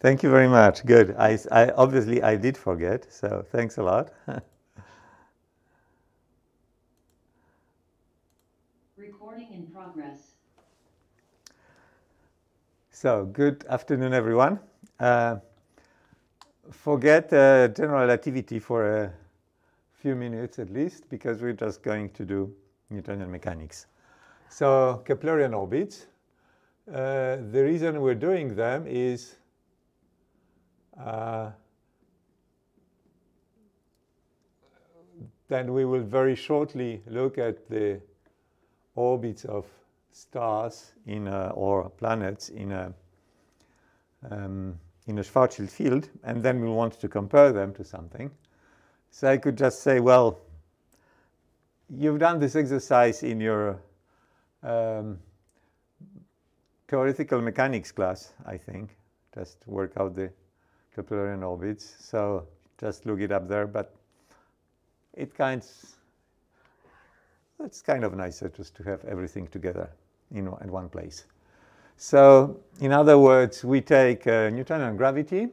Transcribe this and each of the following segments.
Thank you very much. Good. I, I obviously I did forget, so thanks a lot. Recording in progress. So, good afternoon, everyone. Uh, forget uh, general relativity for a few minutes at least, because we're just going to do Newtonian mechanics. So, Keplerian orbits. Uh, the reason we're doing them is uh, then we will very shortly look at the orbits of stars in a, or planets in a um, in a Schwarzschild field, and then we'll want to compare them to something. So I could just say, well, you've done this exercise in your um, theoretical mechanics class, I think. Just work out the Keplerian orbits. So just look it up there, but it kinds it's kind of nicer just to have everything together know, in one place. So in other words, we take uh, Newtonian gravity.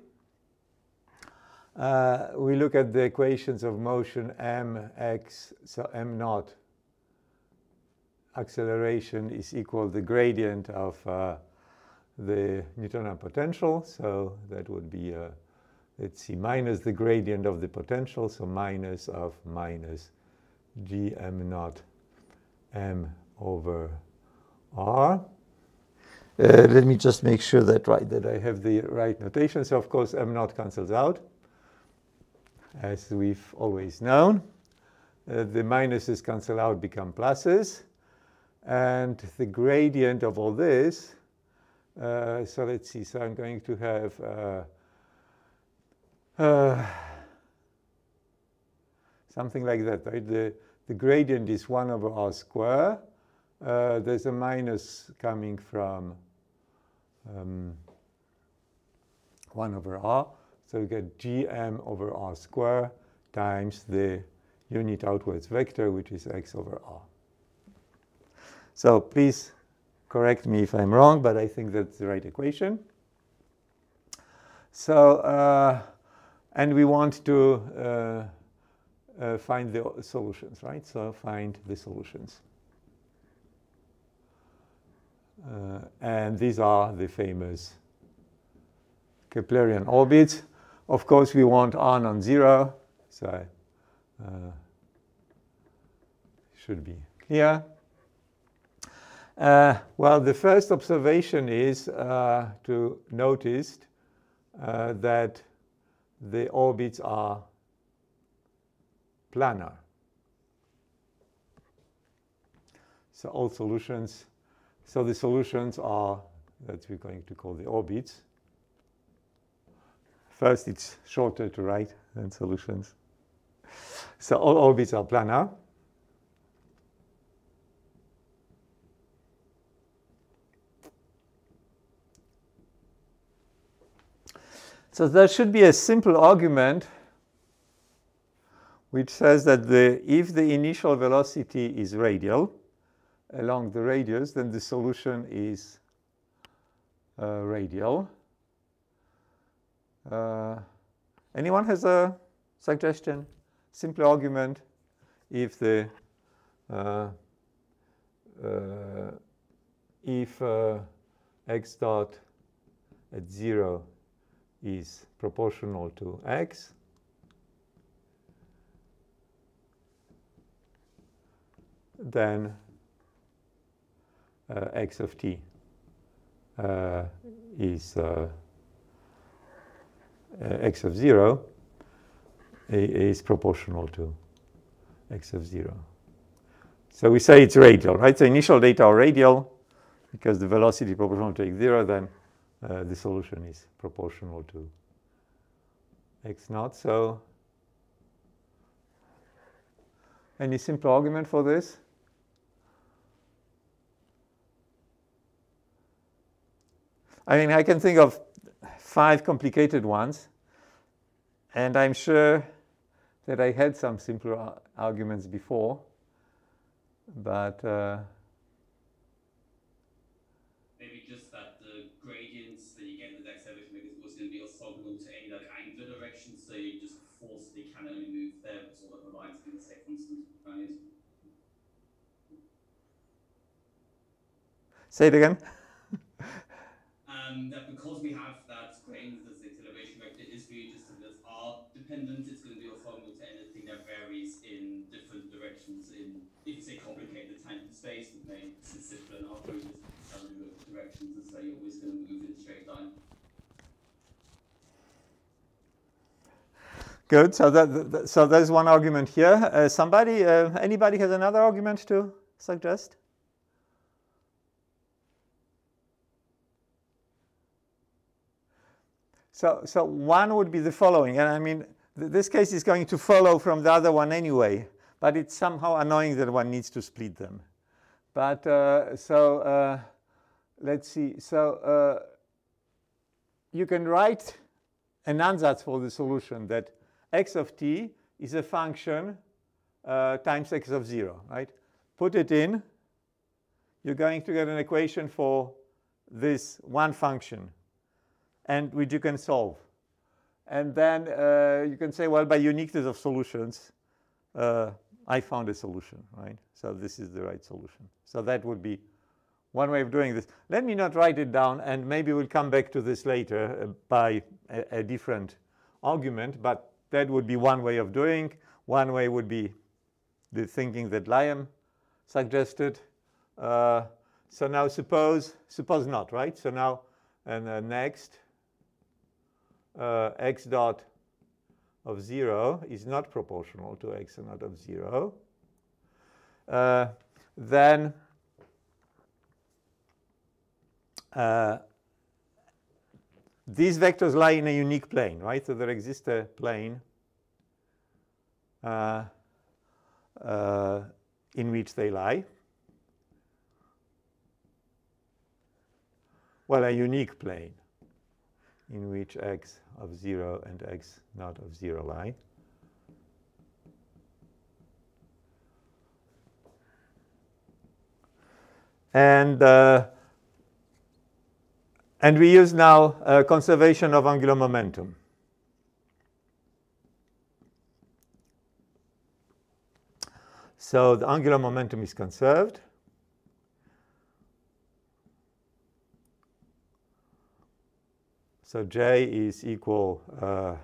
Uh, we look at the equations of motion mx, so m naught acceleration is equal the gradient of uh, the Newtonian potential. So that would be, uh, let's see, minus the gradient of the potential, so minus of minus gm naught m over r. Uh, let me just make sure that right that I have the right notation. So of course m naught cancels out, as we've always known. Uh, the minuses cancel out, become pluses. And the gradient of all this, uh, so let's see, so I'm going to have uh, something like that, right? The, the gradient is 1 over r square. Uh, there's a minus coming from um, 1 over r. So you get gm over r square times the unit outwards vector, which is x over r. So please correct me if I'm wrong, but I think that's the right equation. So, uh, and we want to uh, uh, find the solutions, right? So find the solutions. Uh, and these are the famous Keplerian orbits. Of course, we want r non-zero, so uh, should be clear. Uh, well, the first observation is uh, to notice that the orbits are planar. So all solutions, so the solutions are that we're going to call the orbits. First, it's shorter to write than solutions. So all orbits are planar. So there should be a simple argument which says that the, if the initial velocity is radial along the radius, then the solution is uh, radial. Uh, anyone has a suggestion? Simple argument if the uh, uh if uh, x dot at 0 is proportional to x, then uh, x of t uh, is uh, uh x of 0 is proportional to x of 0. So we say it's radial, right? So initial data are radial because the velocity proportional to x 0, then uh, the solution is proportional to x naught. So any simple argument for this? I mean, I can think of five complicated ones, and I'm sure that I had some simpler arguments before, but uh, maybe just that the gradients that you get in the Dex make it possible to be orthogonal to any like angular direction, so you just force they can only move there because all the lines are going to stay Say it again. um, that because we have that grain as the acceleration vector is really just as r dependent, it's going to be orthogonal to anything that varies in different directions in if you say complicated time and space, it may simpler enough just directions, and so you're always going to move in a straight line. Good. So that, so there's one argument here. Uh, somebody, uh, anybody has another argument to suggest? So, so one would be the following, and I mean, th this case is going to follow from the other one anyway, but it's somehow annoying that one needs to split them. But uh, so uh, let's see. So uh, you can write an ansatz for the solution that x of t is a function uh, times x of 0, right? Put it in. You're going to get an equation for this one function and which you can solve. And then uh, you can say, well, by uniqueness of solutions, uh, I found a solution, right? So this is the right solution. So that would be one way of doing this. Let me not write it down, and maybe we'll come back to this later uh, by a, a, different argument, but that would be one way of doing. One way would be the thinking that Liam suggested. Uh, so now suppose, suppose not, right? So now, and uh, next, uh, x dot of 0 is not proportional to x naught of 0, uh, then uh, these vectors lie in a unique plane, right? So there exists a plane uh, uh, in which they lie. Well, a unique plane in which x of 0 and x not of 0 lie. And, uh, and we use now uh, conservation of angular momentum. So the angular momentum is conserved. So J is equal uh,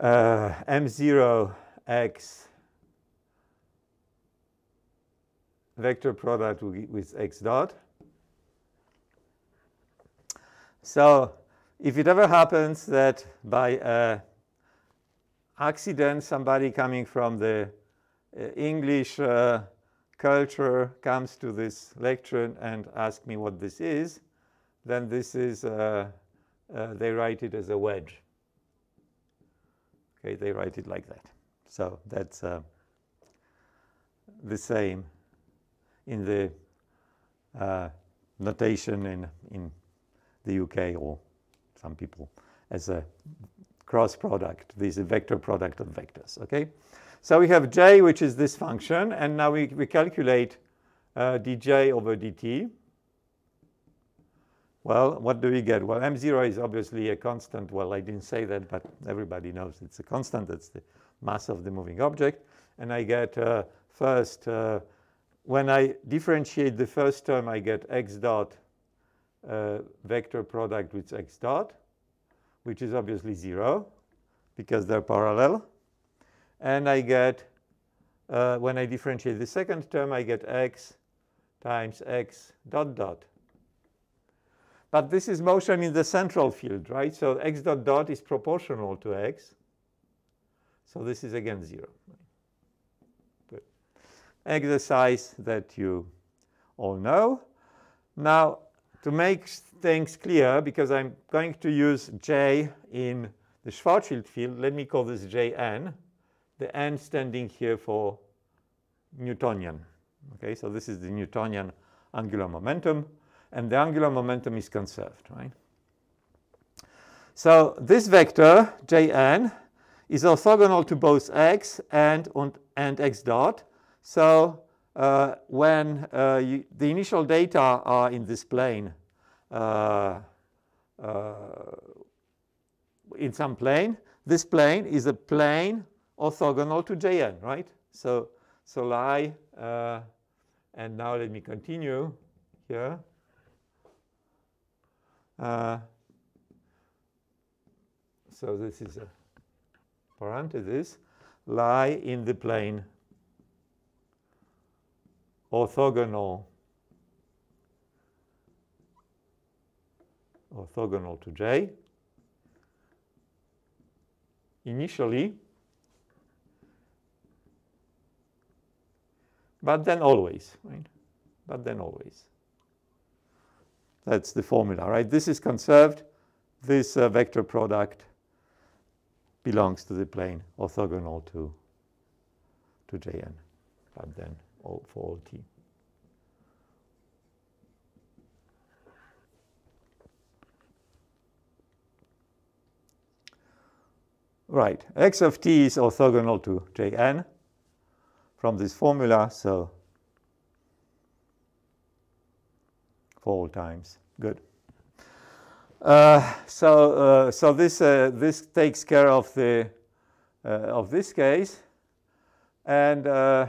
uh, M0x vector product with x dot. So if it ever happens that by uh, accident somebody coming from the uh, English uh, culture comes to this lecture and asks me what this is, then this is, uh, uh, they write it as a wedge. Okay, they write it like that. So that's uh, the same in the notation in, in the UK or some people as a cross product. This vector product of vectors, okay? So we have j, which is this function, and now we, we calculate uh, dj over dt. Well, what do we get? Well, m0 is obviously a constant. Well, I didn't say that, but everybody knows it's a constant. That's the mass of the moving object. And I get uh, first, uh, when I differentiate the first term, I get x dot uh, vector product with x dot, which is obviously 0 because they're parallel. And I get, uh, when I differentiate the second term, I get x times x dot dot but this is motion in the central field, right? So x dot dot is proportional to x. So this is again 0. Good. Exercise that you all know. Now, to make things clear, because I'm going to use J in the Schwarzschild field, let me call this Jn, the n standing here for Newtonian. Okay, so this is the Newtonian angular momentum and the angular momentum is conserved, right? So this vector, Jn, is orthogonal to both x and, and x dot. So uh, when uh, you, the initial data are in this plane, uh, uh in some plane. This plane is a plane orthogonal to Jn, right? So, so lie, uh, and now let me continue here. Uh, so this is a parenthesis, lie in the plane orthogonal orthogonal to J. Initially, but then always, right? But then always. That's the formula, right? This is conserved. This uh, vector product belongs to the plane orthogonal to, to Jn, but then all, for all t. Right, x of t is orthogonal to Jn from this formula, so for all times. Good. Uh, so, uh, so this uh, this takes care of the uh, of this case, and uh,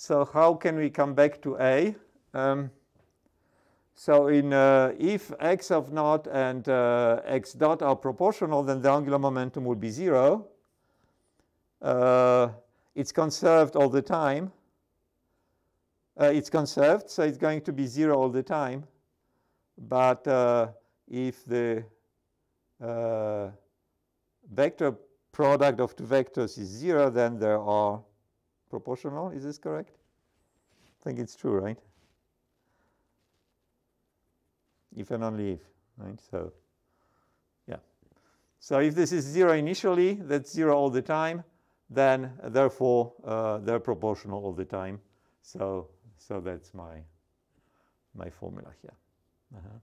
so how can we come back to A? Um, so in uh, if x of naught and uh, x dot are proportional, then the angular momentum would be zero. Uh, it's conserved all the time. Uh, it's conserved, so it's going to be zero all the time. But uh, if the uh, vector product of two vectors is zero, then there are proportional. Is this correct? I think it's true, right? if and only if, right? So, yeah. So if this is zero initially, that's zero all the time, then therefore uh, they're proportional all the time. So, so that's my my formula here. Uh -huh.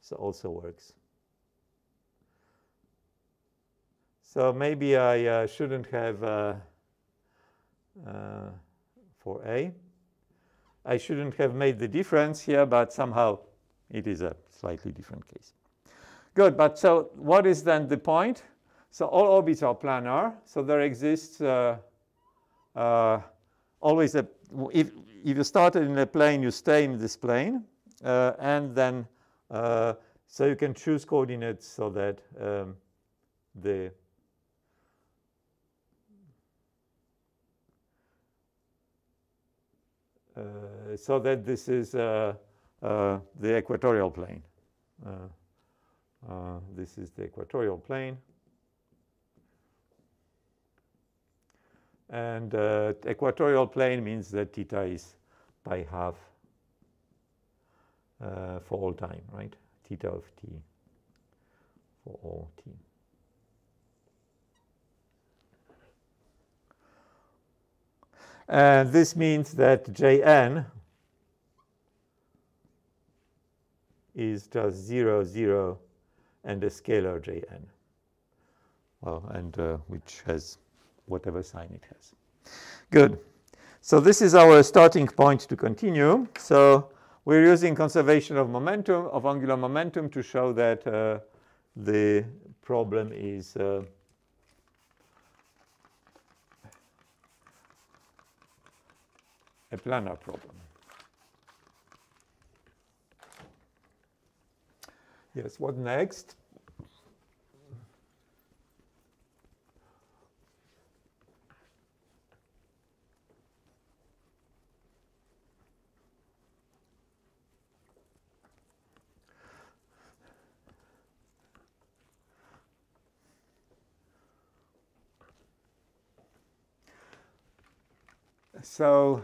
So also works. So maybe I uh, shouldn't have uh, for A. I shouldn't have made the difference here, but somehow it is a slightly different case. Good, but so what is then the point? So all orbits are planar, so there exists uh, uh, always a, if, if you started in a plane, you stay in this plane, uh, and then, uh, so you can choose coordinates so that um, the so that this is uh, uh, the equatorial plane. Uh, uh, this is the equatorial plane. And uh, equatorial plane means that theta is pi half uh, for all time, right? Theta of t for all t. And this means that Jn is just 0, 0, and a scalar Jn. Well, and uh, which has whatever sign it has. Good. So this is our starting point to continue. So we're using conservation of momentum, of angular momentum, to show that uh, the problem is uh, a planar problem. Yes, what next? So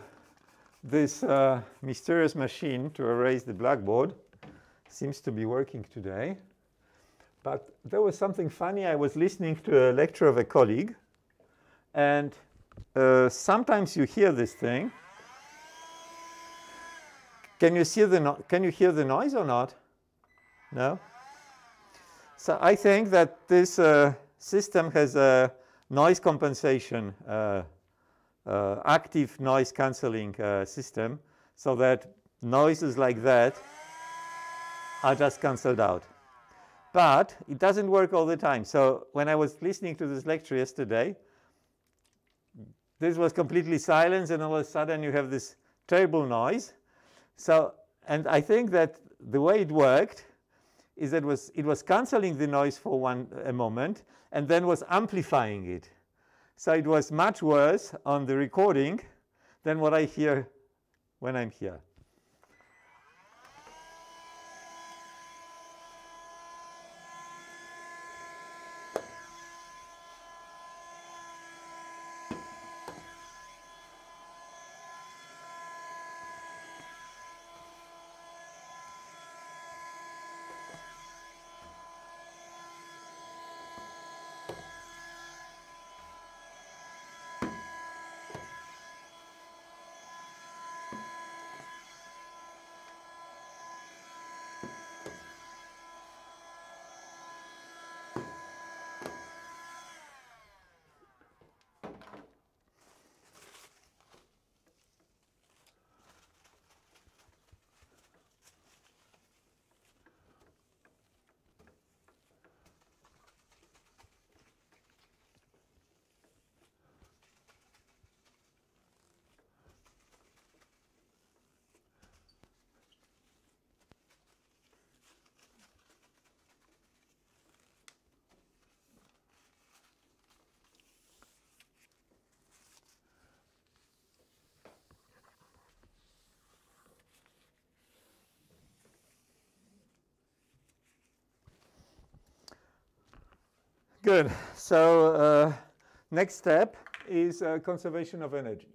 this uh, mysterious machine to erase the blackboard seems to be working today. But there was something funny. I was listening to a lecture of a colleague, and uh, sometimes you hear this thing. Can you see the no can you hear the noise or not? No. So I think that this uh, system has a noise compensation, uh, active noise cancelling uh, system, so that noises like that are just cancelled out. But it doesn't work all the time. So when I was listening to this lecture yesterday, this was completely silence and all of a sudden you have this terrible noise. So, and I think that the way it worked is that it was, it was canceling the noise for one a moment and then was amplifying it. So it was much worse on the recording than what I hear when I'm here. Good. So uh, next step is uh, conservation of energy.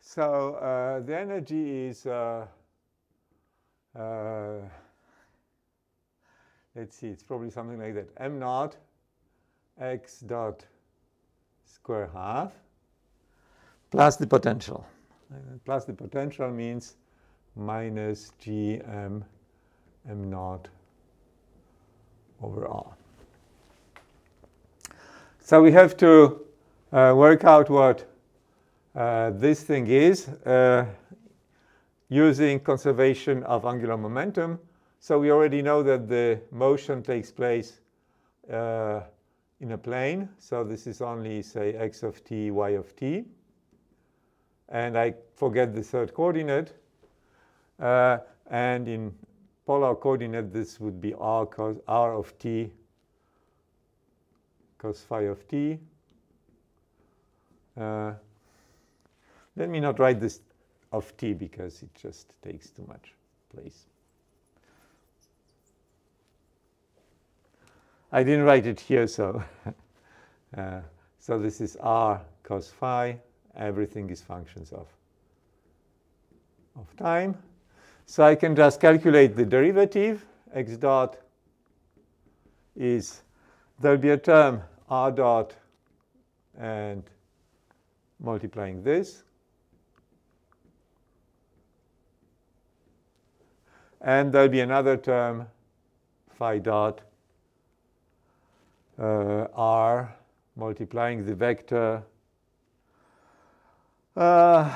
So uh, the energy is uh, uh, let's see, it's probably something like that. m naught x dot square half plus the potential. Plus the potential means minus gm m naught over r. So we have to uh, work out what uh, this thing is uh, using conservation of angular momentum so we already know that the motion takes place uh, in a plane. So this is only, say, x of t, y of t. And I forget the third coordinate. Uh, and in polar coordinate, this would be r, cos, r of t cos phi of t. Uh, let me not write this of t because it just takes too much place. I didn't write it here, so uh, so this is r cos phi. Everything is functions of of time. So I can just calculate the derivative. x dot is there'll be a term r dot and multiplying this. And there'll be another term phi dot uh, r multiplying the vector uh,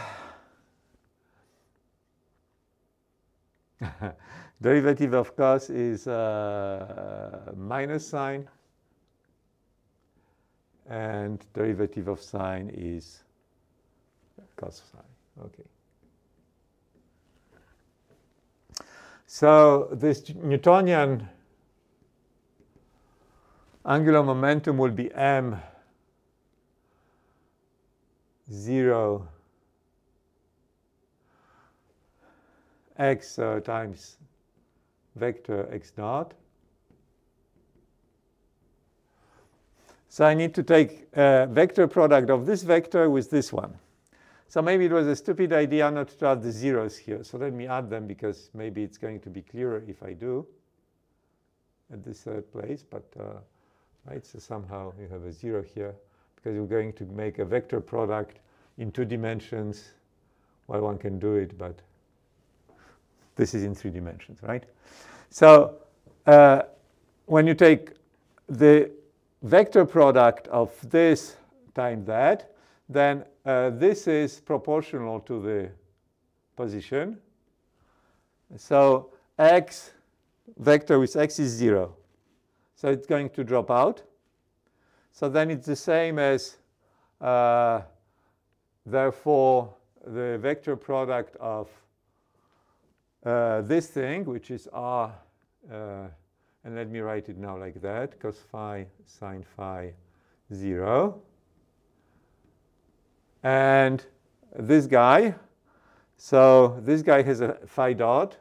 derivative of cos is uh, minus sign and derivative of sine is cos sine. Okay. So this Newtonian angular momentum will be m 0 x uh, times vector x naught. So I need to take a vector product of this vector with this one. So maybe it was a stupid idea not to add the zeros here. So let me add them because maybe it's going to be clearer if I do at this third place. But uh, right? So somehow you have a zero here because you're going to make a vector product in two dimensions. Well, one can do it, but this is in three dimensions, right? So uh, when you take the vector product of this times that, then uh, this is proportional to the position. So x vector with x is 0. So it's going to drop out. So then it's the same as, uh, therefore, the vector product of uh, this thing, which is r, uh, and let me write it now like that, cos phi sine phi 0. And this guy, so this guy has a phi dot,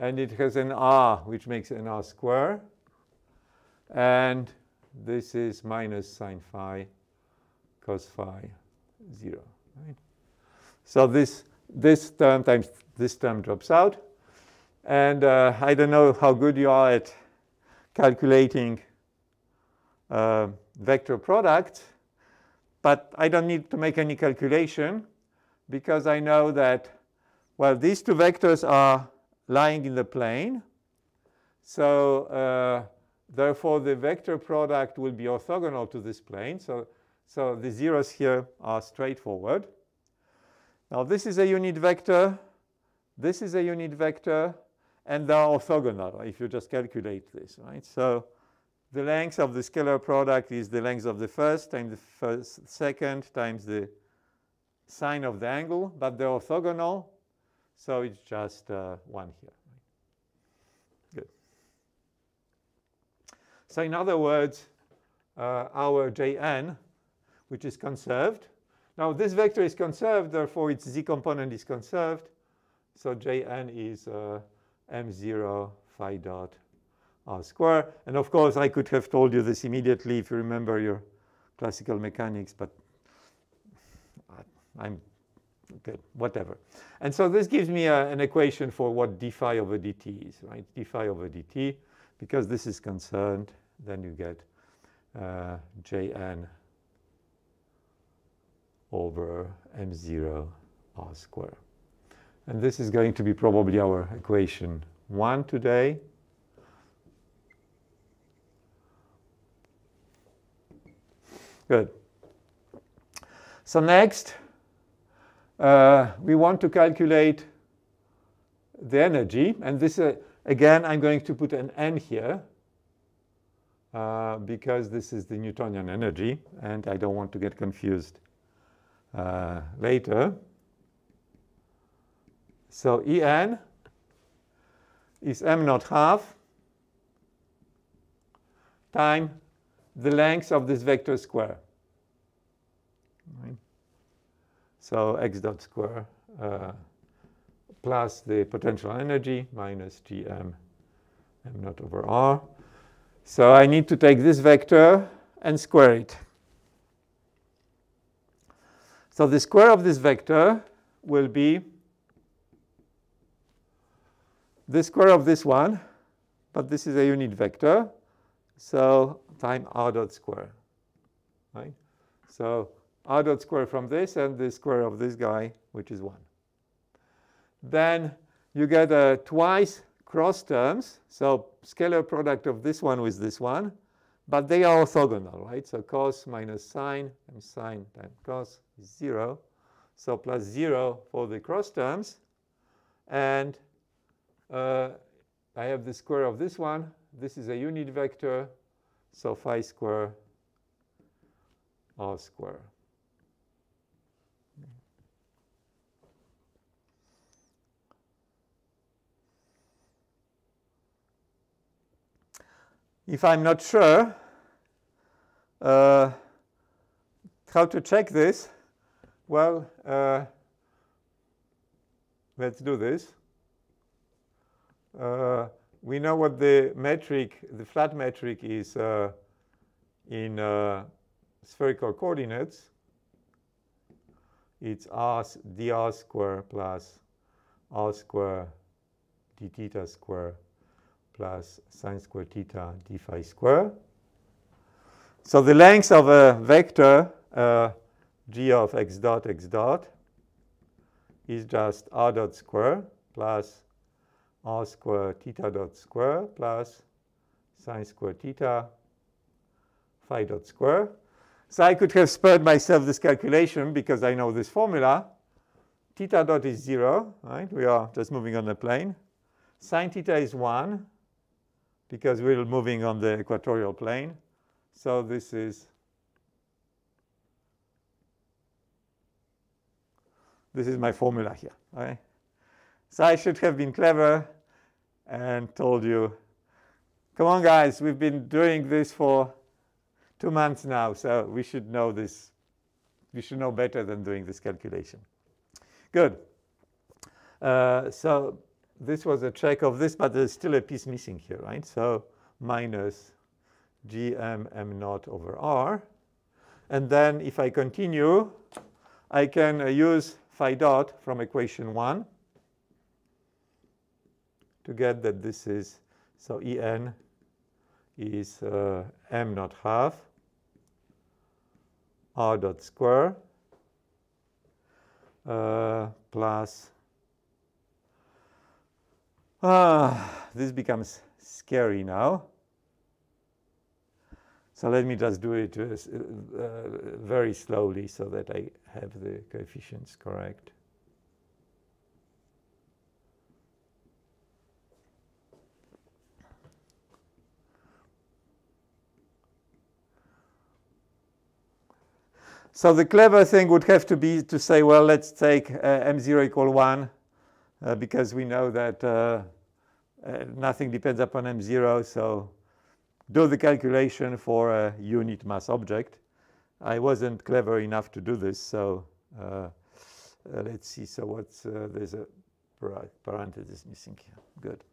and it has an r, which makes an r square. And this is minus sine phi cos phi 0. Right? So this, this term times this term drops out. And uh, I don't know how good you are at calculating uh, vector products, but I don't need to make any calculation because I know that, well, these two vectors are lying in the plane. So uh, therefore, the vector product will be orthogonal to this plane. So, so the zeros here are straightforward. Now, this is a unit vector. This is a unit vector. And they're orthogonal if you just calculate this, right? So the length of the scalar product is the length of the first times the first second times the sine of the angle, but they're orthogonal, so it's just uh, 1 here. Good. So in other words, uh, our Jn, which is conserved. Now this vector is conserved, therefore its z component is conserved. So Jn is uh, m0 phi dot r square. And of course, I could have told you this immediately if you remember your classical mechanics, but I'm okay, whatever. And so this gives me a, an equation for what d phi over dt is, right? d phi over dt, because this is concerned, then you get uh, jn over m0 r square. And this is going to be probably our equation 1 today. Good. So next, uh, we want to calculate the energy. And this, uh, again, I'm going to put an n here uh, because this is the Newtonian energy, and I don't want to get confused uh, later. So En is m naught half time the length of this vector square. Right. So x dot square uh, plus the potential energy minus gm m naught over r. So I need to take this vector and square it. So the square of this vector will be the square of this one, but this is a unit vector. So time r dot square, right? So r dot square from this and the square of this guy, which is 1. Then you get twice cross terms, so scalar product of this one with this one, but they are orthogonal, right? So cos minus sine times sine times cos is 0. So plus 0 for the cross terms. And uh, I have the square of this one. This is a unit vector. So phi square r square. If I'm not sure uh, how to check this, well, uh, let's do this. Uh, we know what the metric, the flat metric is uh, in uh, spherical coordinates. It's r dr square plus r square d theta square plus sine square theta d phi square. So the length of a vector uh, g of x dot x dot is just r dot square plus r square theta dot square plus sine square theta phi dot square. So I could have spared myself this calculation because I know this formula. Theta dot is 0, right? We are just moving on the plane. Sine theta is 1 because we're moving on the equatorial plane. So this is this is my formula here. Right? So I should have been clever and told you, come on guys, we've been doing this for two months now, so we should know this. We should know better than doing this calculation. Good. Uh, so this was a check of this, but there's still a piece missing here, right? So minus gm m naught over r. And then if I continue, I can uh, use phi dot from equation 1 to get that this is, so En is uh, m naught half r dot square uh, plus ah, this becomes scary now. So let me just do it uh, uh, very slowly so that I have the coefficients correct. So the clever thing would have to be to say, well, let's take uh, m0 equal 1 uh, because we know that uh, uh nothing depends upon m0. So do the calculation for a unit mass object. I wasn't clever enough to do this, so uh, uh, let's see. So what's there's a parenthesis missing here. Good.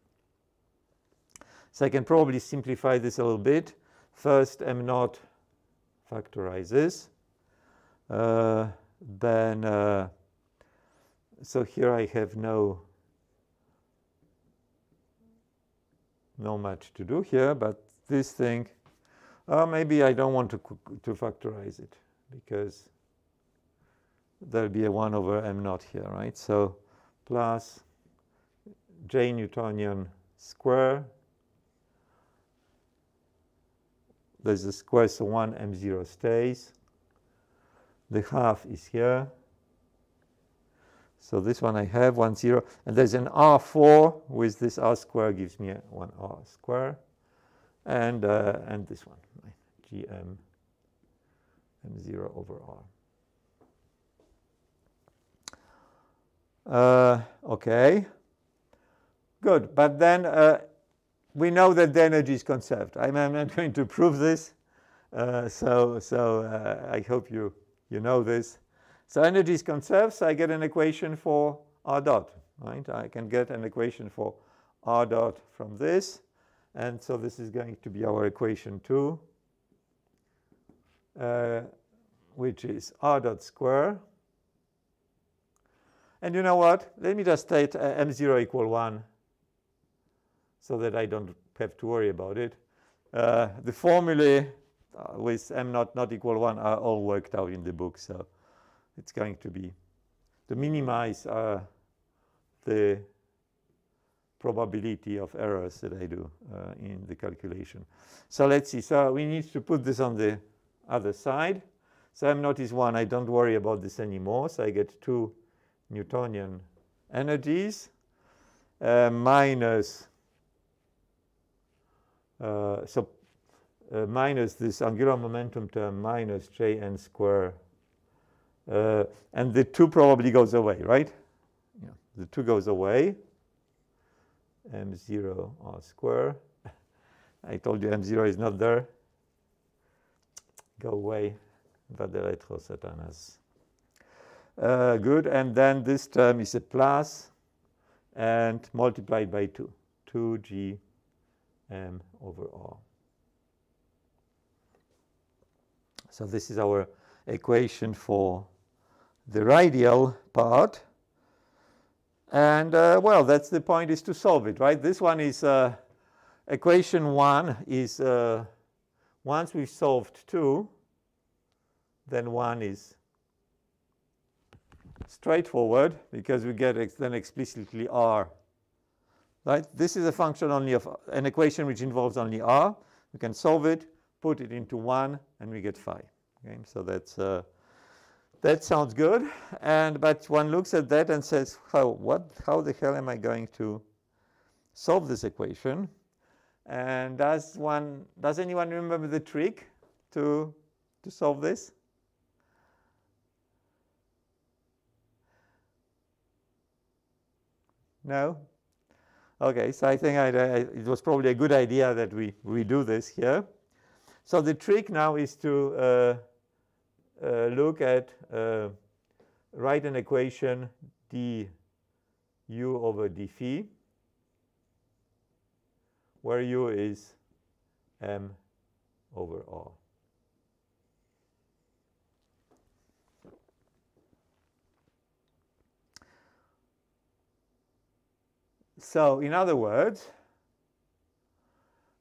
So I can probably simplify this a little bit. First, m naught factorizes uh, then uh, so here I have no no much to do here, but this thing, uh, maybe I don't want to to factorize it because there'll be a 1 over m naught here, right? So plus j Newtonian square. There's a square, so 1 m0 stays the half is here. So this one I have, 1, 0. And there's an R4 with this R square gives me 1 R square. And, uh, and this one. GM M0 over R. Uh, okay, good. But then uh, we know that the energy is conserved. I'm, I'm not going to prove this. Uh, so so uh, I hope you you know this. So energy is conserved, so I get an equation for R dot, right? I can get an equation for R dot from this. And so this is going to be our equation 2, uh, which is R dot square. And you know what? Let me just state uh, M0 equal 1 so that I don't have to worry about it. Uh, the formulae uh, with m not not equal 1 are all worked out in the book. So it's going to be to minimize uh, the probability of errors that I do uh, in the calculation. So let's see. So we need to put this on the other side. So m naught is 1. I don't worry about this anymore. So I get 2 Newtonian energies uh, minus, uh, so uh, minus this angular momentum term minus jn square. Uh, and the 2 probably goes away, right? Yeah. The 2 goes away. m0 r square. I told you m0 is not there. Go away. Vadeletro satanas. Uh, good. And then this term is a plus and multiplied by 2. 2g m over r. So this is our equation for the radial part. And uh, well, that's the point is to solve it, right? This one is uh, equation one is uh, once we've solved two, then one is straightforward because we get ex then explicitly r right? This is a function only of an equation which involves only r. We can solve it, put it into 1, and we get phi. Okay? So that's, uh, that sounds good. And, but one looks at that and says, how, what, how the hell am I going to solve this equation? And does, one, does anyone remember the trick to, to solve this? No? Okay, so I think I, I, it was probably a good idea that we, we do this here. So the trick now is to uh, uh, look at, uh, write an equation du over d phi, where u is m over r. So in other words,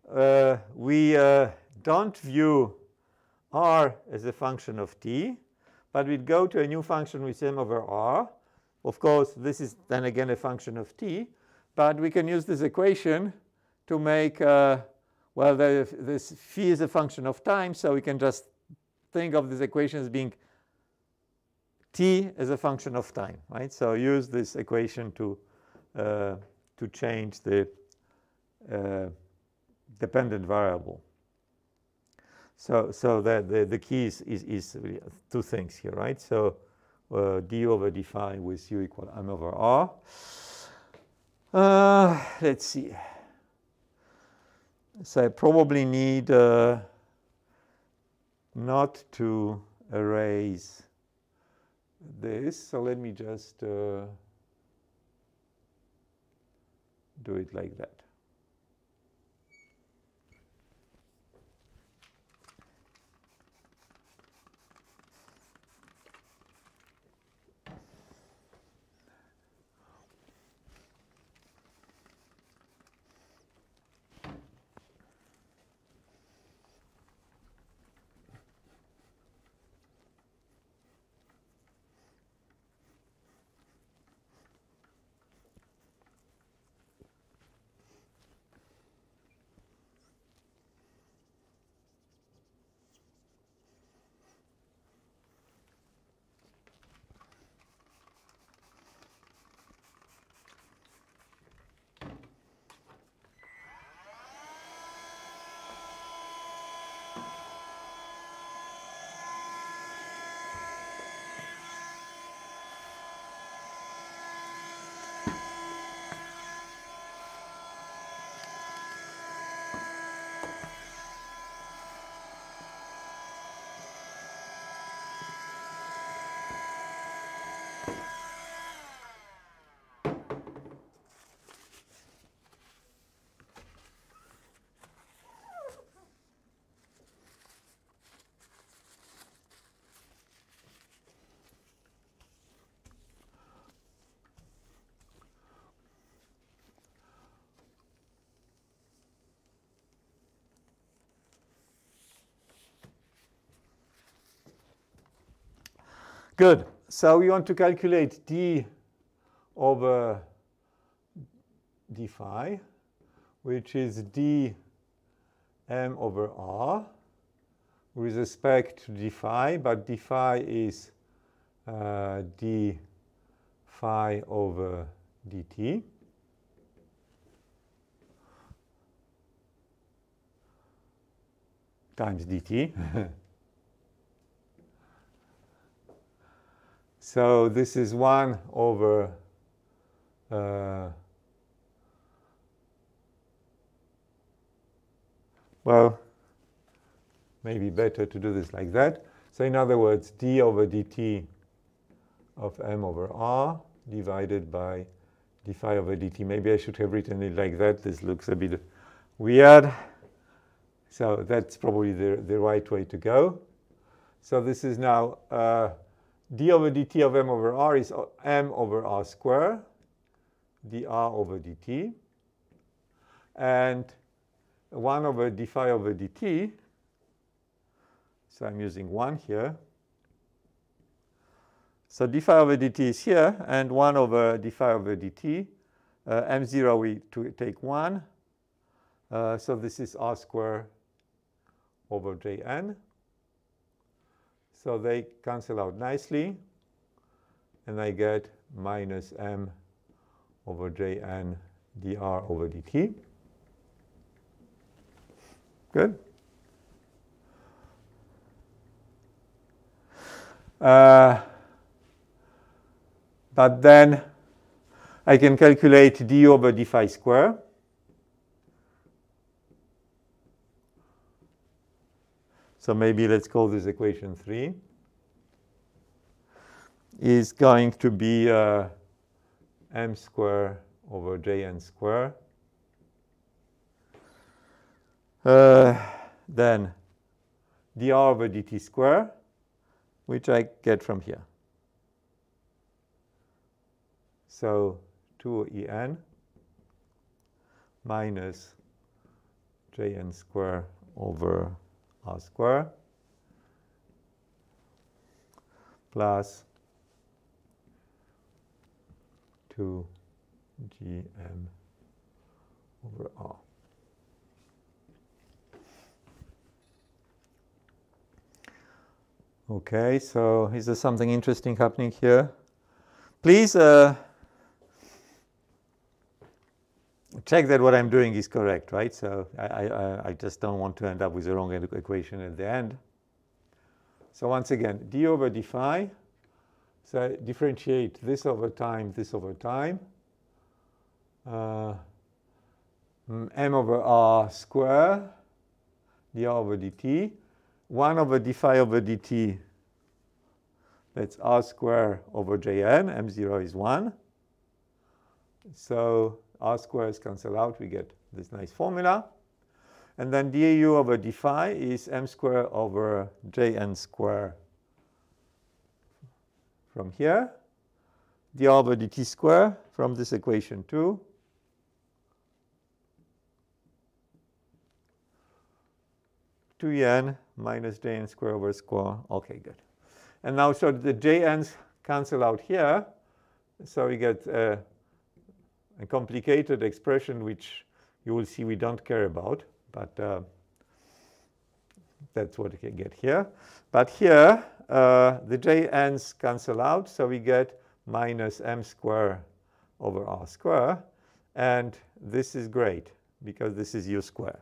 uh, we uh, don't view r as a function of t, but we'd go to a new function with m over r. Of course, this is then again a function of t, but we can use this equation to make, uh, well, the, this phi is a function of time, so we can just think of this equation as being t as a function of time, right? So use this equation to uh, to change the uh, dependent variable. So, so that the, the key is, is, is, two things here, right? So uh, d over d phi with u equal m over r. Uh, let's see. So I probably need uh, not to erase this. So let me just uh, do it like that. Good. So we want to calculate d over d phi, which is d m over r with respect to d phi, but d phi is uh, d phi over dt. times dt. So this is 1 over uh, well, maybe better to do this like that. So in other words, d over dt of m over r divided by d phi over dt. Maybe I should have written it like that. This looks a bit weird. So that's probably the, the right way to go. So this is now uh, d over dt of m over r is m over r square, dr over dt. And 1 over d phi over dt, so I'm using 1 here. So d phi over dt is here, and 1 over d phi over dt Uh, m0 we to take 1. Uh, so this is r square over jn. So they cancel out nicely. And I get minus m over jn dr over dt. Good. Uh, but then I can calculate d over d phi square. So maybe let's call this equation 3 is going to be uh, m square over jn square. Uh, then dr over dt square, which I get from here. So 2en minus jn square over r square plus 2gm over r. Okay, so is there something interesting happening here? Please uh, check that what I'm doing is correct, right? So I, I, I just don't want to end up with the wrong equation at the end. So once again, d over d phi. So I differentiate this over time, this over time. Uh, m over r square, dr over dt. 1 over d phi over dt, that's r square over jn, m0 is 1. So r squares cancel out, we get this nice formula. And then dau over d phi is m square over jn square from here. d over dt square from this equation too. Two n minus jn square over square. Okay, good. And now, so the jn's cancel out here. So we get uh, a complicated expression which you will see we don't care about, but uh, that's what we get here. But here, uh, the jn's cancel out, so we get minus m square over r square. And this is great because this is u square.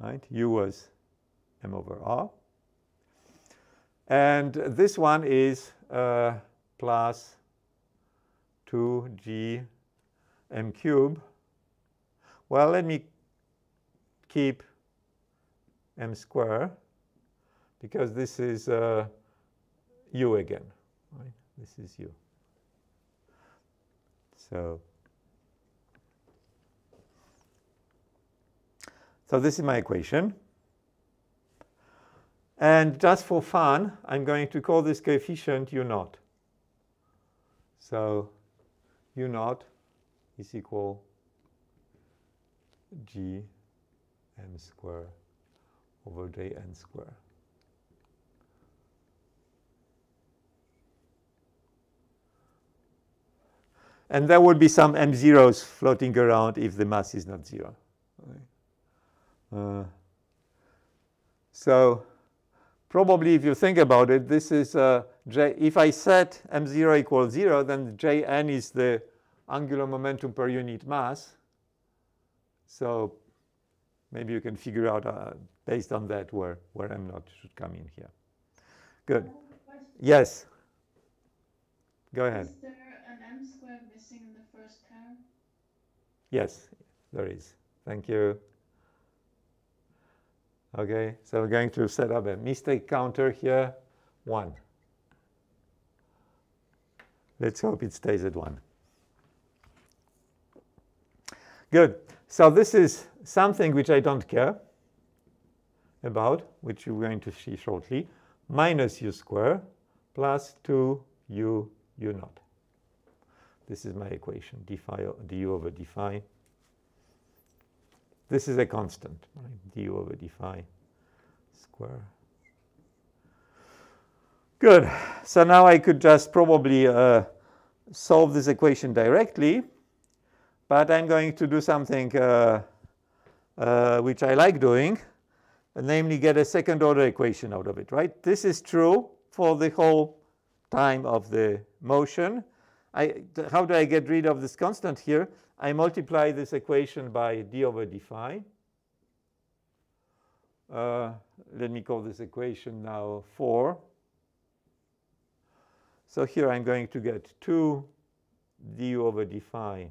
Right? u was m over r. And this one is uh, plus 2g m cube. Well, let me keep m square because this is uh, u again. Right? This is u. So, so this is my equation. And just for fun, I'm going to call this coefficient u naught. So u naught is equal g m square over j n square. And there would be some m zeros floating around if the mass is not zero. Uh, so probably if you think about it, this is uh, j. If I set m0 equals 0, then jn is the angular momentum per unit mass. So maybe you can figure out uh, based on that where, where m naught should come in here. Good. Yes. Go ahead. Is there an m square missing in the first term? Yes, there is. Thank you. Okay, so we're going to set up a mistake counter here, 1. Let's hope it stays at 1. Good. So this is something which I don't care about, which you're going to see shortly, minus u square plus 2u u naught. This is my equation, d phi, du over d phi. This is a constant, right? du over d phi square. Good. So now I could just probably uh, solve this equation directly, but I'm going to do something uh, uh, which I like doing, namely get a second order equation out of it, right? This is true for the whole time of the motion. I, how do I get rid of this constant here? I multiply this equation by d over d phi. Uh, let me call this equation now 4. So here I'm going to get 2 du over d phi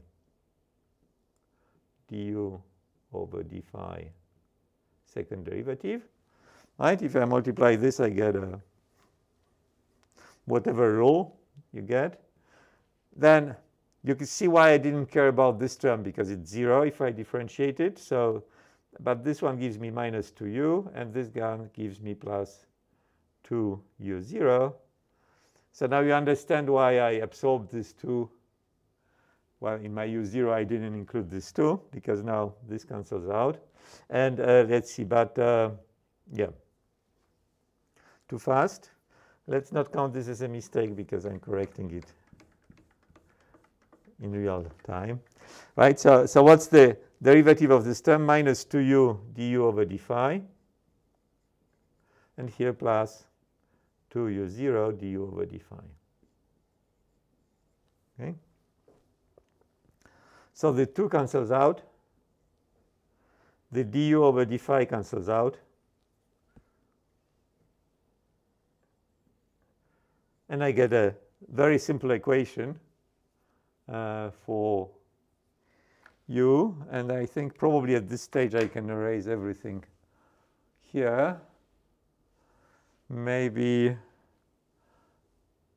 du over d phi second derivative. Right? If I multiply this, I get a whatever rule you get. Then you can see why I didn't care about this term because it's 0 if I differentiate it. So, but this one gives me minus 2u, and this one gives me plus 2u0. So now you understand why I absorbed this 2. Well, in my u0, I didn't include this 2 because now this cancels out. And uh, let's see, but uh, yeah, too fast. Let's not count this as a mistake because I'm correcting it in real time. Right, so, so what's the derivative of this term? Minus 2u du over d phi. And here plus 2u0 du over d phi. Okay. So the 2 cancels out. The du over d phi cancels out. And I get a very simple equation for u. And I think probably at this stage I can erase everything here. Maybe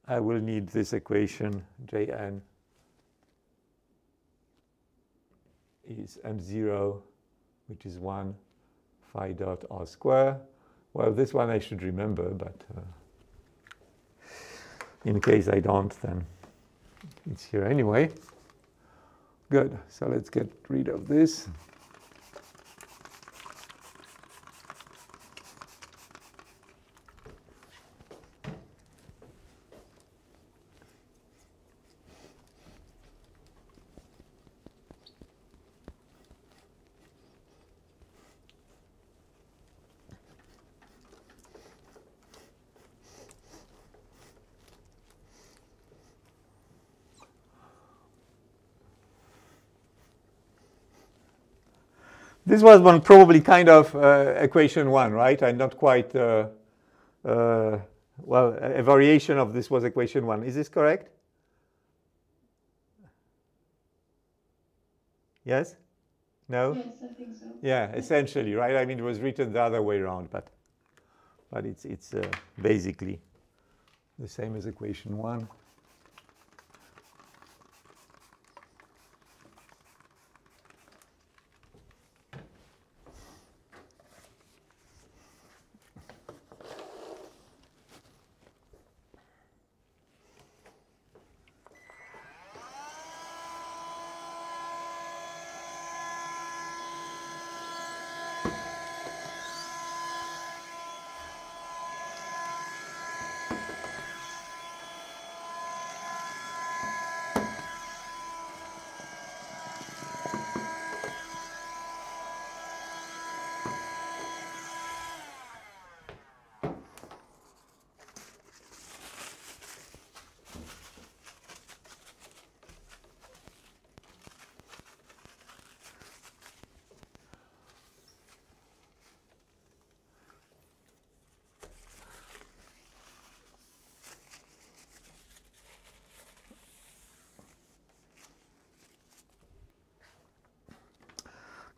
I will need this equation Jn is m0, which is 1 phi dot r square. Well, this one I should remember, but uh, in case I don't, then it's here anyway. Good. So let's get rid of this. This was one probably kind of uh, equation one, right? And not quite, uh, uh, well, a variation of this was equation one. Is this correct? Yes? No? Yes, I think so. Yeah, essentially, right? I mean, it was written the other way around, but but it's it's uh, basically the same as equation one.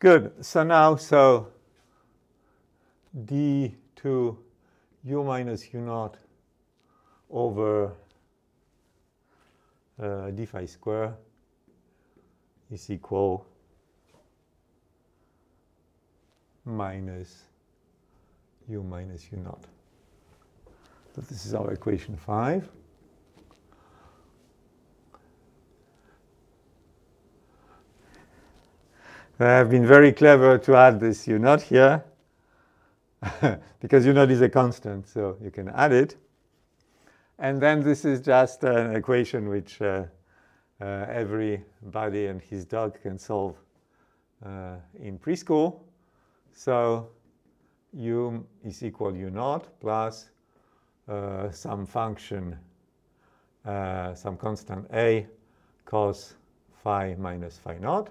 Good. So now, so d to u minus u naught over uh, d phi square is equal minus u minus u naught. So this is our equation 5. I've been very clever to add this u naught here because u naught is a constant, so you can add it. And then this is just an equation which uh, uh, and his dog can solve uh, in preschool. So u is equal u naught plus uh, some function, uh, some constant a cos phi minus phi naught.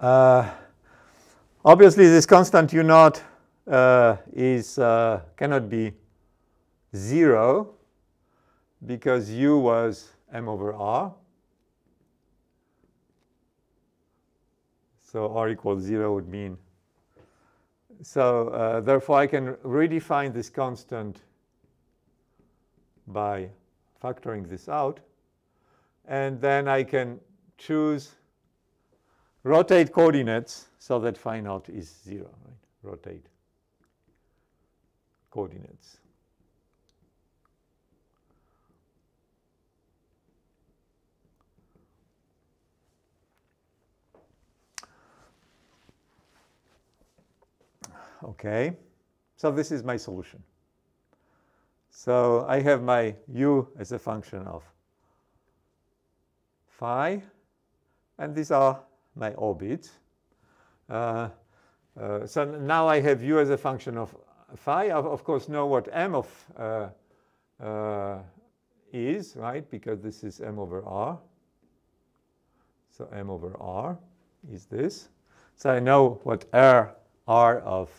Uh, obviously, this constant u naught uh, is uh, cannot be zero because u was m over r. So r equals 0 would mean. So uh, therefore, I can redefine this constant by factoring this out. And then I can choose rotate coordinates so that phi naught is 0, right? Rotate coordinates. Okay, so this is my solution. So I have my u as a function of phi, and these are my orbit. Uh, uh, so now I have u as a function of phi. I, of course, know what m of uh, uh, is, right? Because this is m over r. So m over r is this. So I know what r, r of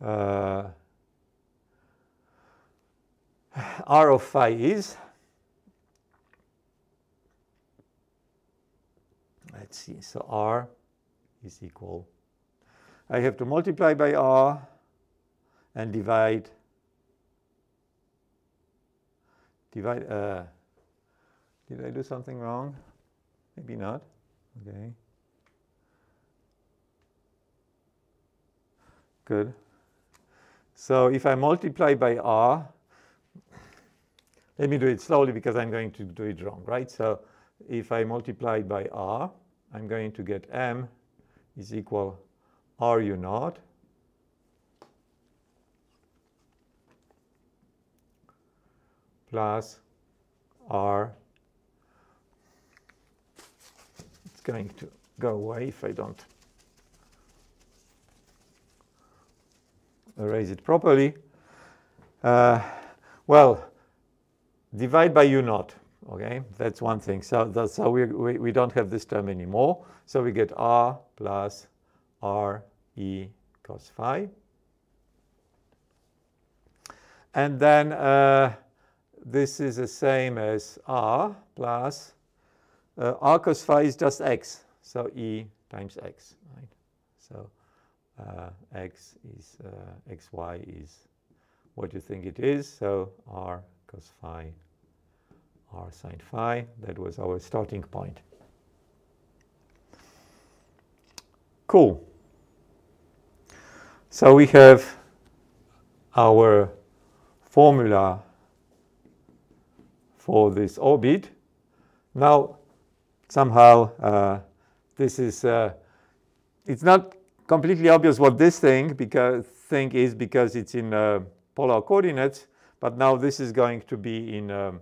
uh, r of phi is. Let's see, so r is equal. I have to multiply by r and divide, divide, uh, did I do something wrong? Maybe not, okay. Good. So if I multiply by r, let me do it slowly because I'm going to do it wrong, right? So if I multiply by r, I'm going to get m is equal r u naught plus r. It's going to go away if I don't erase it properly. Uh, well, divide by u naught. Okay, that's one thing. So that's how we, we, we don't have this term anymore. So we get r plus r e cos phi. And then uh, this is the same as r plus uh, r cos phi is just x. So e times x, right? So uh, x is uh, xy is what you think it is. So r cos phi, r sine phi. That was our starting point. Cool. So we have our formula for this orbit. Now, somehow, uh, this is, uh, it's not completely obvious what this thing because thing is because it's in uh, polar coordinates, but now this is going to be in um,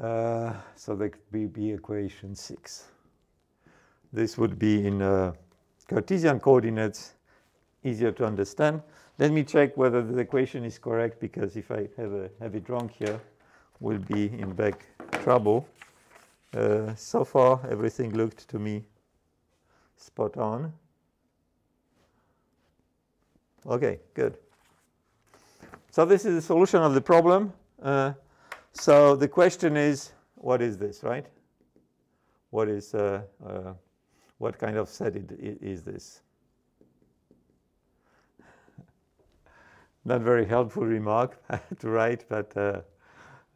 uh, so that could be equation 6. This would be in uh, Cartesian coordinates, easier to understand. Let me check whether the equation is correct because if I have, a, it wrong here, we'll be in back trouble. Uh, so far, everything looked to me spot on. Okay, good. So this is the solution of the problem. Uh, so the question is, what is this, right? What is, uh, uh what kind of set it, it is this? not very helpful remark to write, but uh,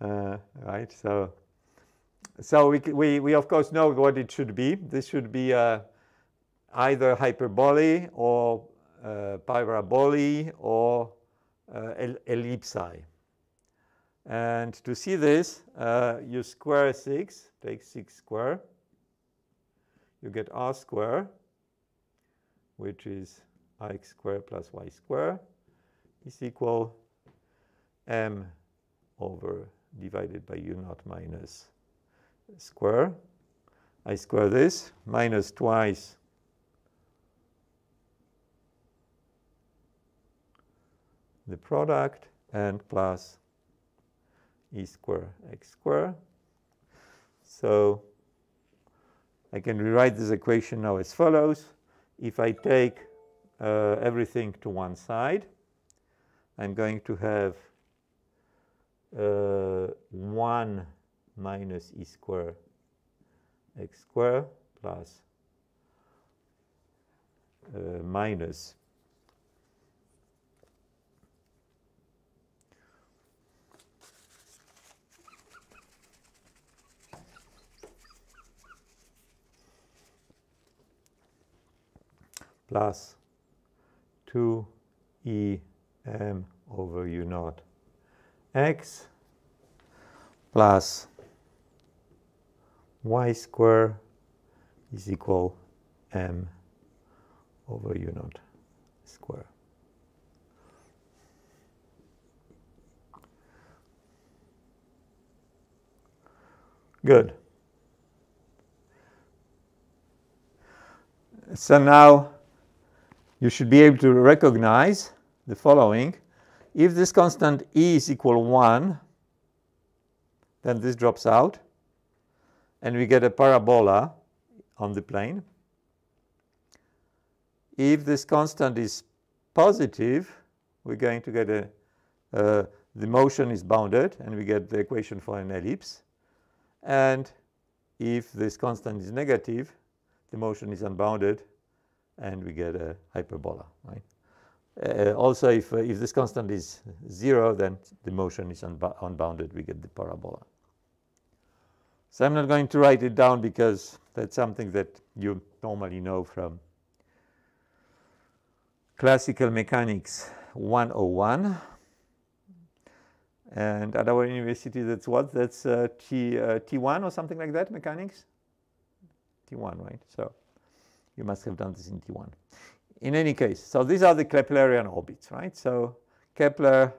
uh, right. So, so we, we we of course know what it should be. This should be uh, either hyperbole or uh, parabole or uh, ellipsi. And to see this, uh, you square six, take six square, you get r square, which is x square plus y square is equal m over divided by u naught minus square. I square this minus twice the product and plus e square x square. So I can rewrite this equation now as follows. If I take uh, everything to one side, I'm going to have uh, 1 minus e square x square plus uh, minus plus 2 e m over u naught x plus y square is equal m over u naught square. Good. So now you should be able to recognize the following. If this constant e is equal 1, then this drops out, and we get a parabola on the plane. If this constant is positive, we're going to get a, uh, the motion is bounded, and we get the equation for an ellipse. And if this constant is negative, the motion is unbounded, and we get a hyperbola, right? Uh, also, if, uh, if this constant is 0, then the motion is unbounded. We get the parabola. So I'm not going to write it down because that's something that you normally know from classical mechanics 101. And at our university, that's what? That's uh, T, uh, T1 or something like that, mechanics? T1, right? So you must have done this in T1. In any case, so these are the Keplerian orbits, right? So Kepler,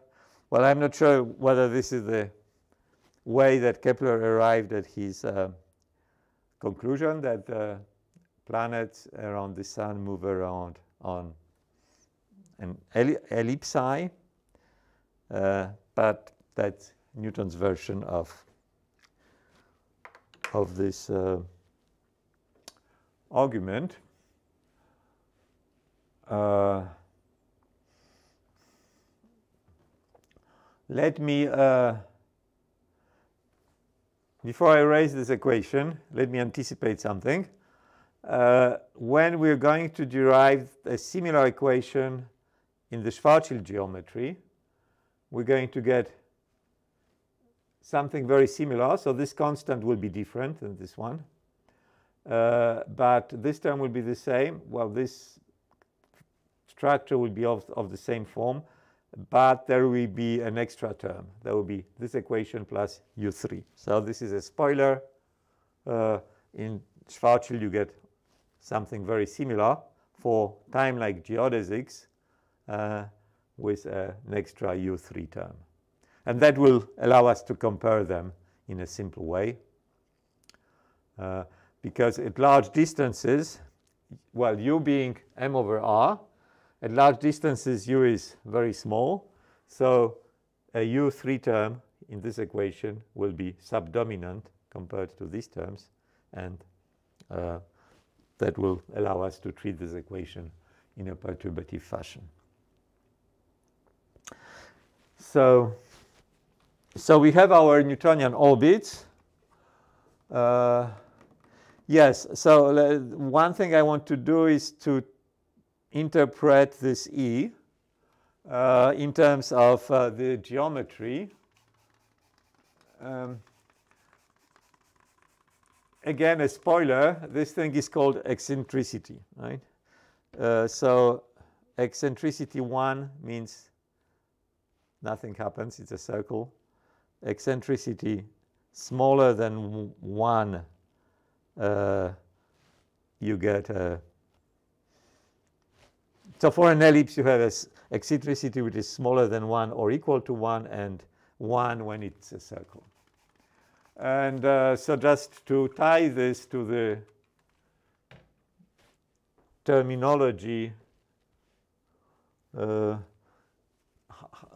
well, I'm not sure whether this is the way that Kepler arrived at his uh, conclusion that uh, planets around the sun move around on an ellipsi, uh, but that's Newton's version of of this uh, argument. Uh, let me, uh, before I raise this equation, let me anticipate something. Uh, when we're going to derive a similar equation in the Schwarzschild geometry, we're going to get something very similar. So this constant will be different than this one. Uh, but this term will be the same. Well, this structure will be of, of the same form, but there will be an extra term. There will be this equation plus u3. So this is a spoiler. Uh, in Schwarzschild, you get something very similar for time like geodesics uh, with an extra u3 term. And that will allow us to compare them in a simple way. Uh, because at large distances, well, u being m over r, at large distances, u is very small. So a u3 term in this equation will be subdominant compared to these terms. And uh, that will allow us to treat this equation in a perturbative fashion. So, so we have our Newtonian orbits. Uh, yes, so uh, one thing I want to do is to interpret this E uh, in terms of uh, the geometry. Um, again, a spoiler, this thing is called eccentricity, right? Uh, so eccentricity 1 means nothing happens, it's a circle. Eccentricity smaller than 1 uh, you get a, so for an ellipse you have a eccentricity which is smaller than 1 or equal to 1 and 1 when it's a circle. And uh, so just to tie this to the terminology uh,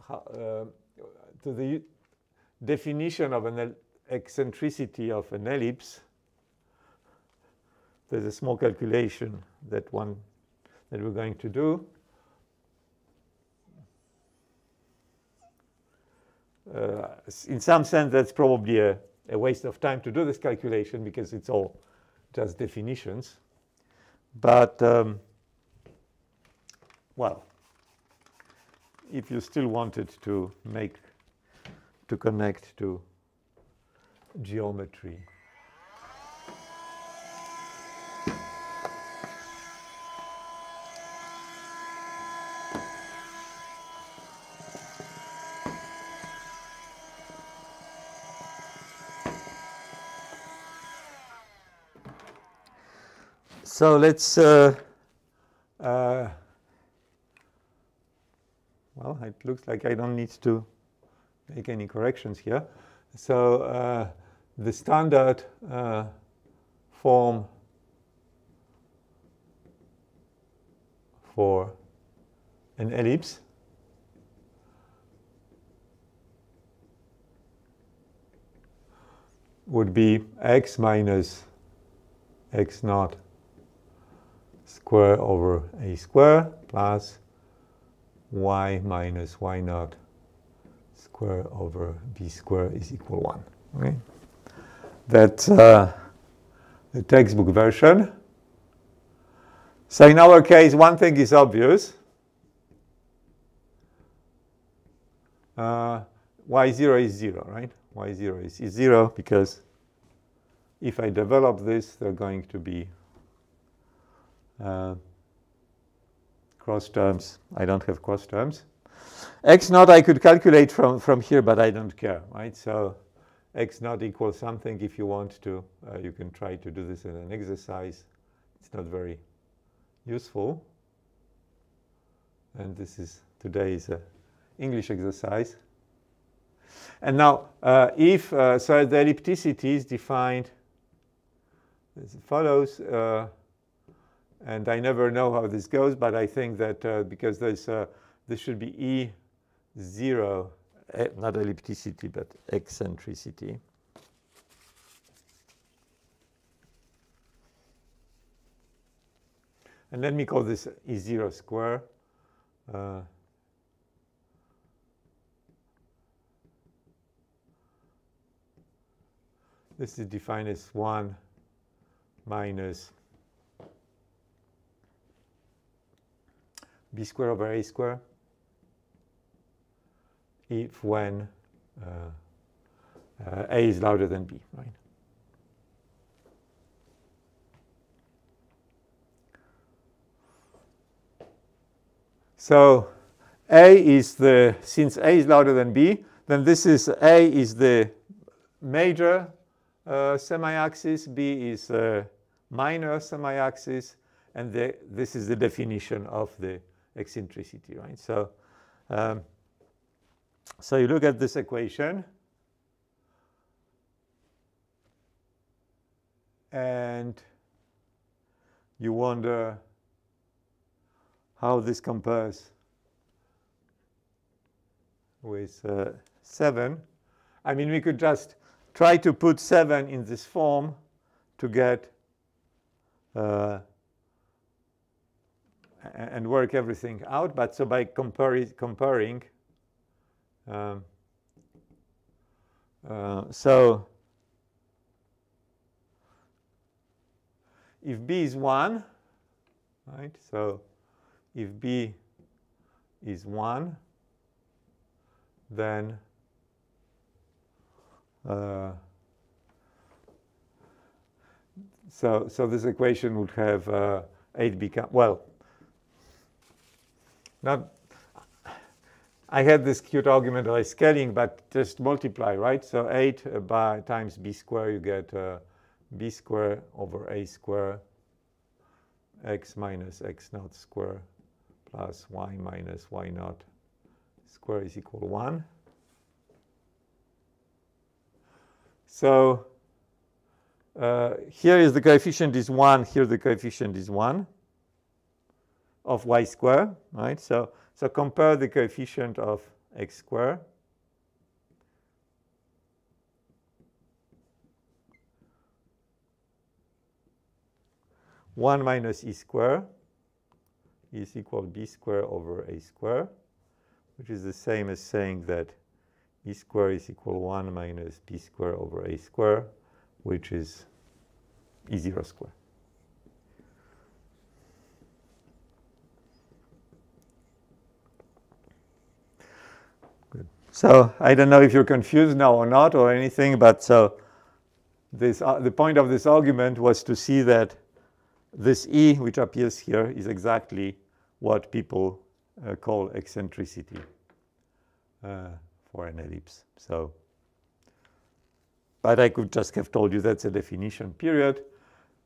uh, to the definition of an eccentricity of an ellipse, there's a small calculation that one that we're going to do. Uh, in some sense, that's probably a, a, waste of time to do this calculation because it's all just definitions. But, um, well, if you still wanted to make, to connect to geometry. So let's, uh, uh, well, it looks like I don't need to make any corrections here. So uh, the standard uh, form for an ellipse would be x minus x naught square over a square plus y minus y naught square over b square is equal 1. Okay? That's uh, the textbook version. So in our case, one thing is obvious. Uh, y0 is 0, right? y0 is, is 0 because if I develop this, they're going to be cross terms. I don't have cross terms. X naught I could calculate from, from here, but I don't care, right? So X naught equals something if you want to. Uh, you can try to do this in an exercise. It's not very useful. And this is today's uh, English exercise. And now, uh, if uh, so, the ellipticity is defined as follows. And I never know how this goes, but I think that uh, because there's uh, this should be E zero, eh, not ellipticity, but eccentricity. And let me call this E0 square. Uh, this is defined as 1 minus b square over a square if when uh, uh, a is louder than b, right? So a is the, since a is louder than b, then this is, a is the major uh, semi-axis, b is the minor semi-axis, and the, this is the definition of the eccentricity, right? So, um, so you look at this equation, and you wonder how this compares with uh, 7. I mean, we could just try to put 7 in this form to get uh, and work everything out. But so by compari comparing, um, uh, so if b is 1, right, so if b is 1, then uh, so so this equation would have uh, 8 become well now, I had this cute argument by scaling, but just multiply, right? So 8 by times b square, you get uh, b square over a square x minus x naught square plus y minus y naught square is equal to 1. So uh, here is the coefficient is 1, here the coefficient is 1 of y square, right? So, so compare the coefficient of x square. One minus e square is equal to b square over a square, which is the same as saying that e square is equal to 1 minus b square over a square, which is e0 square. So I don't know if you're confused now or not or anything, but so this, uh, the point of this argument was to see that this E, which appears here, is exactly what people uh, call eccentricity uh, for an ellipse. So, but I could just have told you that's a definition period.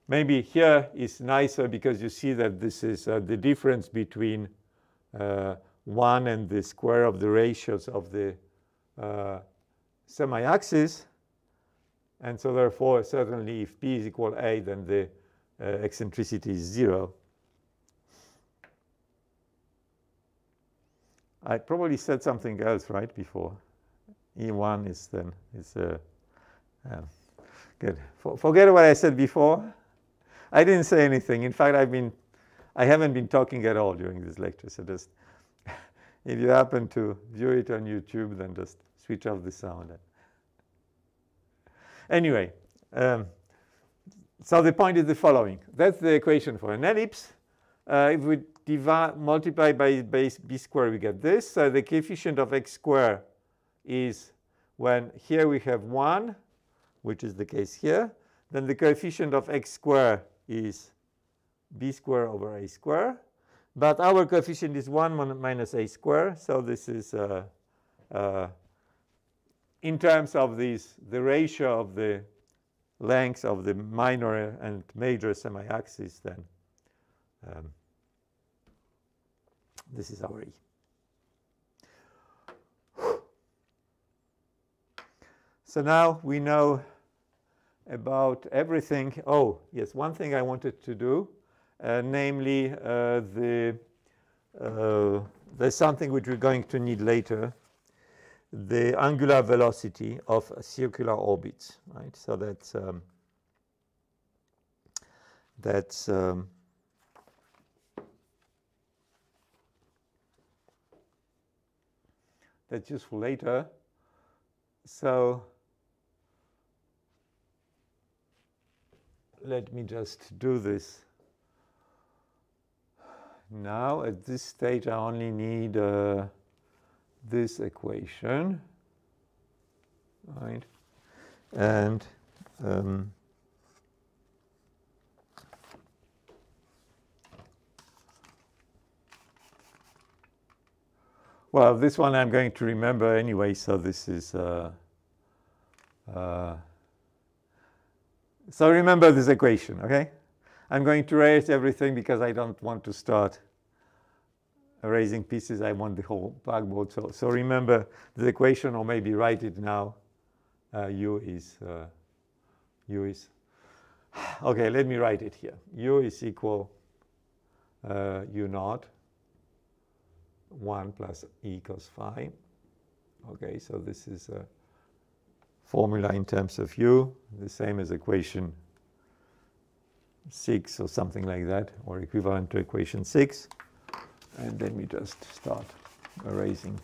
Maybe here is nicer because you see that this is uh, the difference between uh, 1 and the square of the ratios of the uh, semi-axis. And so therefore, certainly if p is equal to a, then the uh, eccentricity is 0. I probably said something else right before. E1 is then is uh, um, good. For, forget what I said before. I didn't say anything. In fact, I've been I haven't been talking at all during this lecture. So just if you happen to view it on YouTube, then just switch off the sound. Anyway, um, so the point is the following. That's the equation for an ellipse. Uh, if we divide, multiply by base b square, we get this. So the coefficient of x square is when here we have 1, which is the case here. Then the coefficient of x square is b square over a square. But our coefficient is 1 minus a square. So this is, uh, uh, in terms of this, the ratio of the lengths of the minor and major semi-axis, then um, this is our E. So now we know about everything. Oh, yes, one thing I wanted to do, namely uh, the uh, there's something which we're going to need later, the angular velocity of circular orbits, right? So that's um, that's um, that's useful later. So let me just do this. Now at this stage I only need uh, this equation, right? And um, well, this one I'm going to remember anyway, so this is uh, uh, so remember this equation, okay? I'm going to erase everything because I don't want to start erasing pieces. I want the whole blackboard. So, so remember the equation or maybe write it now. Uh, U is, uh, U is, okay, let me write it here. U is equal uh, U naught 1 plus E cos phi. Okay, so this is a formula in terms of U, the same as equation 6 or something like that, or equivalent to equation 6. And then we just start erasing.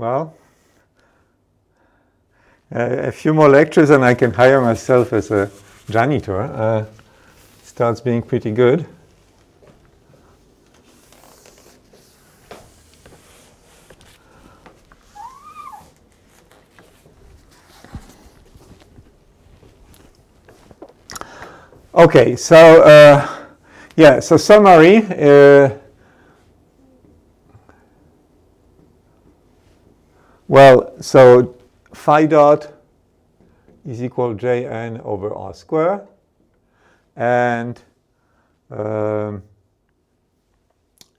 Well, uh, a few more lectures and I can hire myself as a janitor. Uh, starts being pretty good. Okay, so uh, yeah, so summary. Uh, well, so phi dot is equal jn over r square, and um,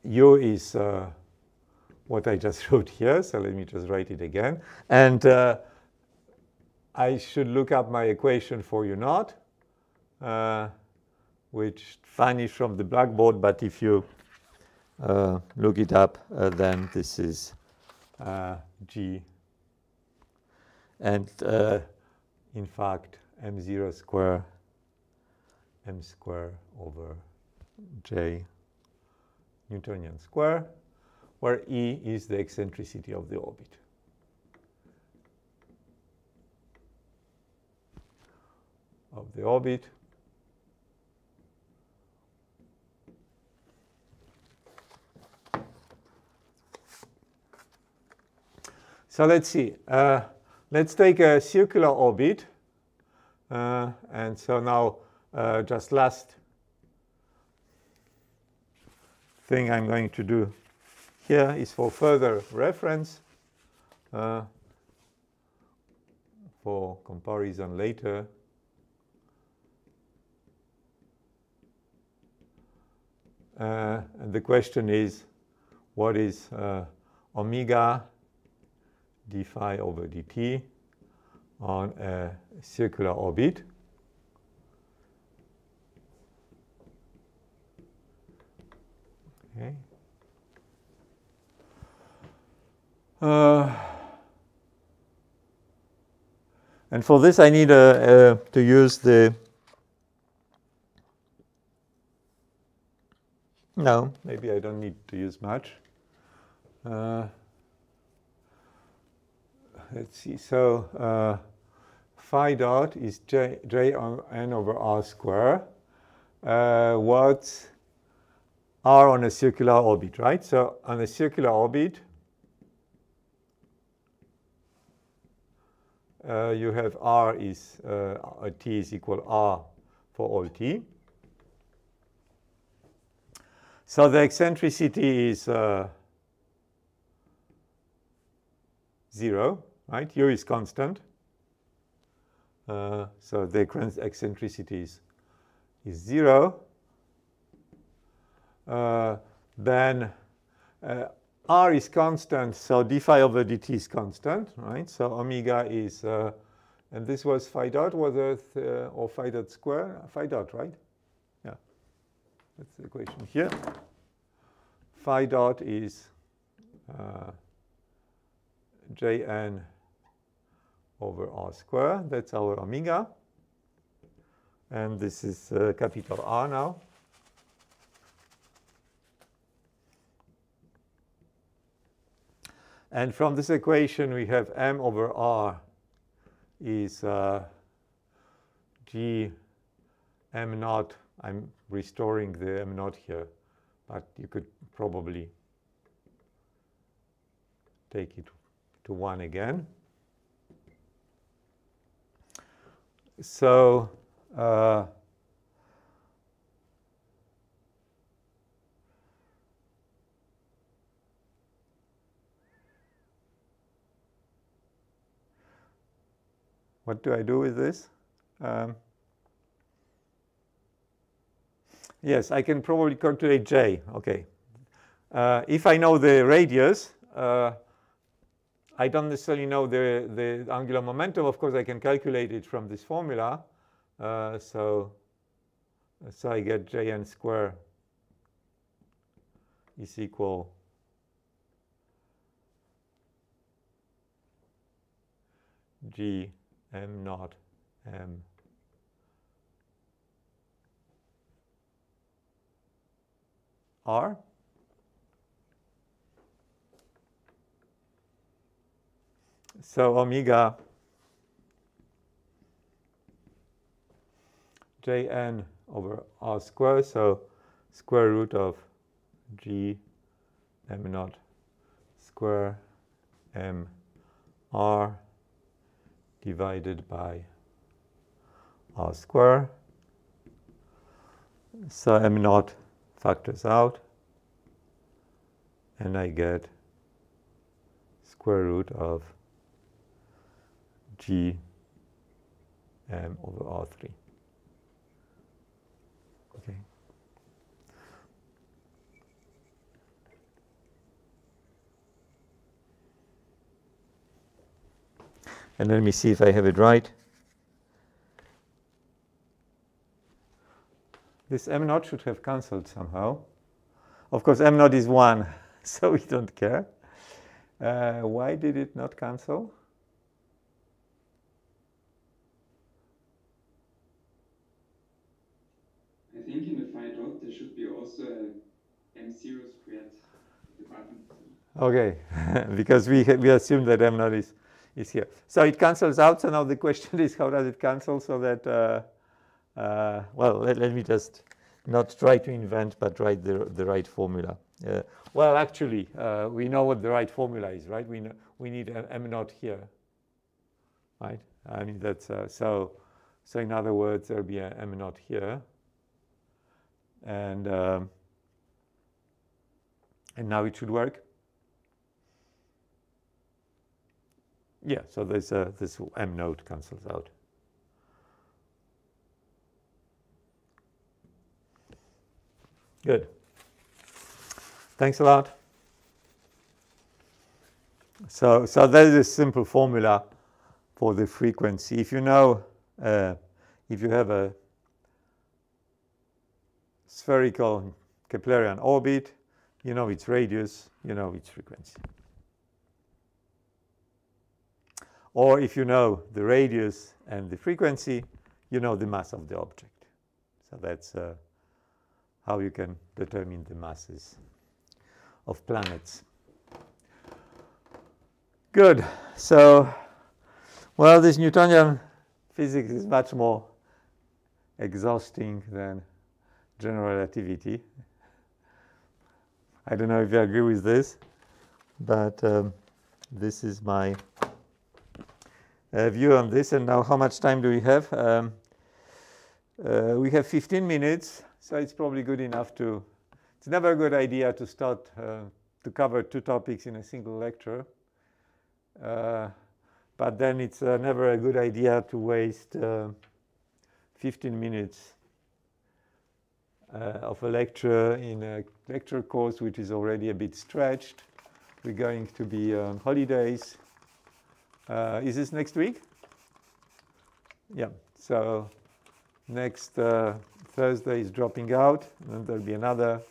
u is uh, what I just wrote here. So let me just write it again, and uh, I should look up my equation for u naught uh, which vanished from the blackboard, but if you uh, look it up, uh, then this is uh, G. And uh, in fact, m0 square, m square over J Newtonian square, where E is the eccentricity of the orbit. of the orbit So let's see. Uh, let's take a circular orbit. Uh, and so now uh, just last thing I'm going to do here is for further reference uh, for comparison later. Uh, and the question is, what is uh, omega d phi over dt on a circular orbit. Okay. Uh, and for this, I need uh, uh, to use the no, maybe I don't need to use much. Let's see, so uh, phi dot is j, j on n over r square. Uh, what's r on a circular orbit, right? So on a circular orbit, uh, you have r is, uh, t is equal r for all t. So the eccentricity is uh, 0 right? U is constant. Uh, so the eccentricity is, is zero. Uh, then uh, R is constant, so d phi over dt is constant, right? So omega is, uh, and this was phi dot, was it, uh, or phi dot square? Phi dot, right? Yeah, that's the equation here. Phi dot is uh, jn over r square. That's our omega. And this is uh, capital R now. And from this equation, we have m over r is uh, g m naught. I'm restoring the m naught here, but you could probably take it to 1 again. So uh, what do I do with this? Um, yes, I can probably calculate J. Okay. Uh, if I know the radius, uh, I don't necessarily know the, the angular momentum. Of course, I can calculate it from this formula. Uh, so, so I get jn square is equal g m naught m r. so omega jn over r squared, so square root of g m naught square m r divided by r square. So m naught factors out and I get square root of g m over r3. Okay. And let me see if I have it right. This m naught should have cancelled somehow. Of course, m naught is 1, so we don't care. Uh, why did it not cancel? I think in the phi dot there should be also a m0 squared bottom. Okay, because we we assume that m naught is is here. So it cancels out. So now the question is, how does it cancel so that? Uh, uh, well, let, let me just not try to invent, but write the the right formula. Uh, well, actually, uh, we know what the right formula is, right? We know we need M naught here, right? I mean that's uh, so. So in other words, there'll be an M naught here, and um, and now it should work. Yeah, so there's a, this m node cancels out. Good. Thanks a lot. So, so that is a simple formula for the frequency. If you know, uh, if you have a spherical Keplerian orbit, you know its radius, you know its frequency. Or if you know the radius and the frequency, you know the mass of the object. So that's uh, how you can determine the masses of planets. Good. So, well, this Newtonian physics is much more exhausting than general relativity. I don't know if you agree with this, but um, this is my uh, view on this. And now, how much time do we have? Um, uh, we have 15 minutes, so it's probably good enough to. It's never a good idea to start uh, to cover two topics in a single lecture. Uh, but then it's uh, never a good idea to waste uh, 15 minutes of a lecture in a lecture course which is already a bit stretched. We're going to be on holidays. Uh, is this next week? Yeah. So next uh, Thursday is dropping out, and there'll be another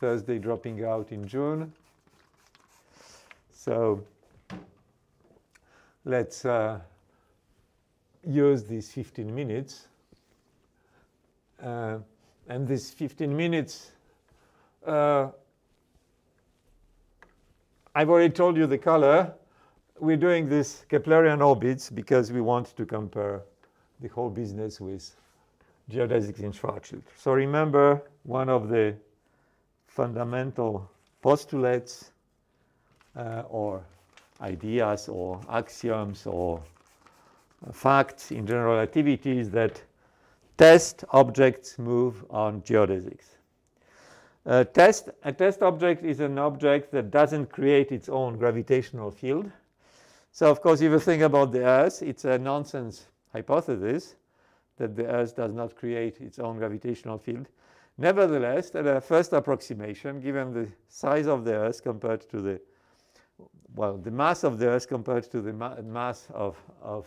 Thursday dropping out in June. So let's uh, use these 15 minutes. Uh, and these 15 minutes, uh, I've already told you the color we're doing this Keplerian orbits because we want to compare the whole business with geodesics in Schwarzschild. So remember one of the fundamental postulates uh, or ideas or axioms or facts in general relativity is that test objects move on geodesics. A test, a test object is an object that doesn't create its own gravitational field. So of course, if you think about the Earth, it's a nonsense hypothesis that the Earth does not create its own gravitational field. Nevertheless, at a first approximation, given the size of the Earth compared to the, well, the mass of the Earth compared to the ma mass of, of,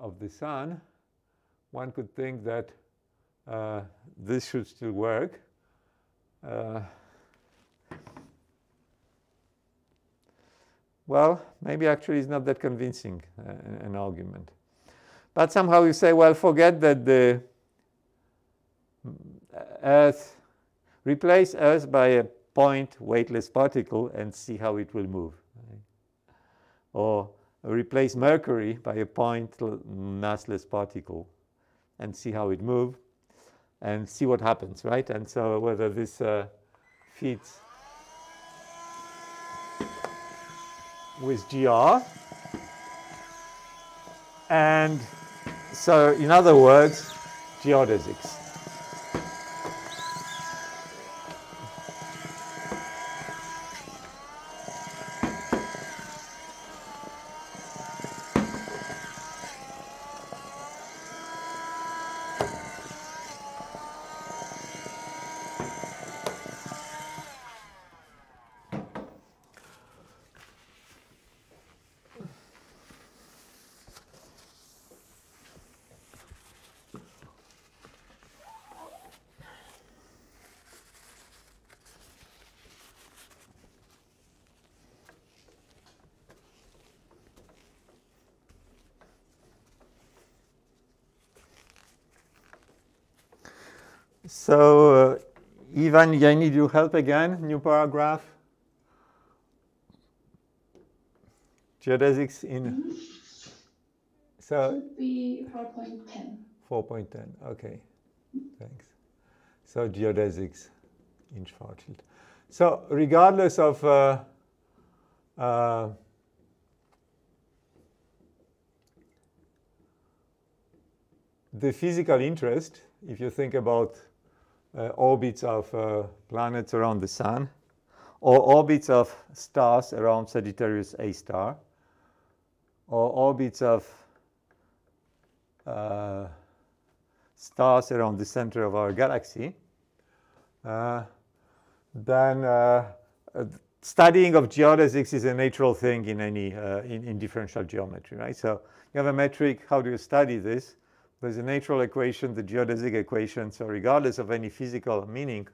of the Sun, one could think that uh, this should still work. Uh, Well, maybe actually it's not that convincing uh, an argument. But somehow you say, well, forget that the Earth, replace Earth by a point weightless particle and see how it will move. or replace Mercury by a point massless particle and see how it moves and see what happens, right? And so whether this uh, with GR. And so in other words, geodesics. So, uh, Ivan, I need your help again. New paragraph. Geodesics in. So. Should be 4.10. 4.10. Okay. Thanks. So geodesics in Schwarzschild. So regardless of uh, uh, the physical interest, if you think about uh, orbits of uh, planets around the sun, or orbits of stars around Sagittarius A star, or orbits of uh, stars around the center of our galaxy, uh, then uh, studying of geodesics is a natural thing in any uh, in, in differential geometry, right? So you have a metric. How do you study this? There's a natural equation, the geodesic equation. So regardless of any physical meaning,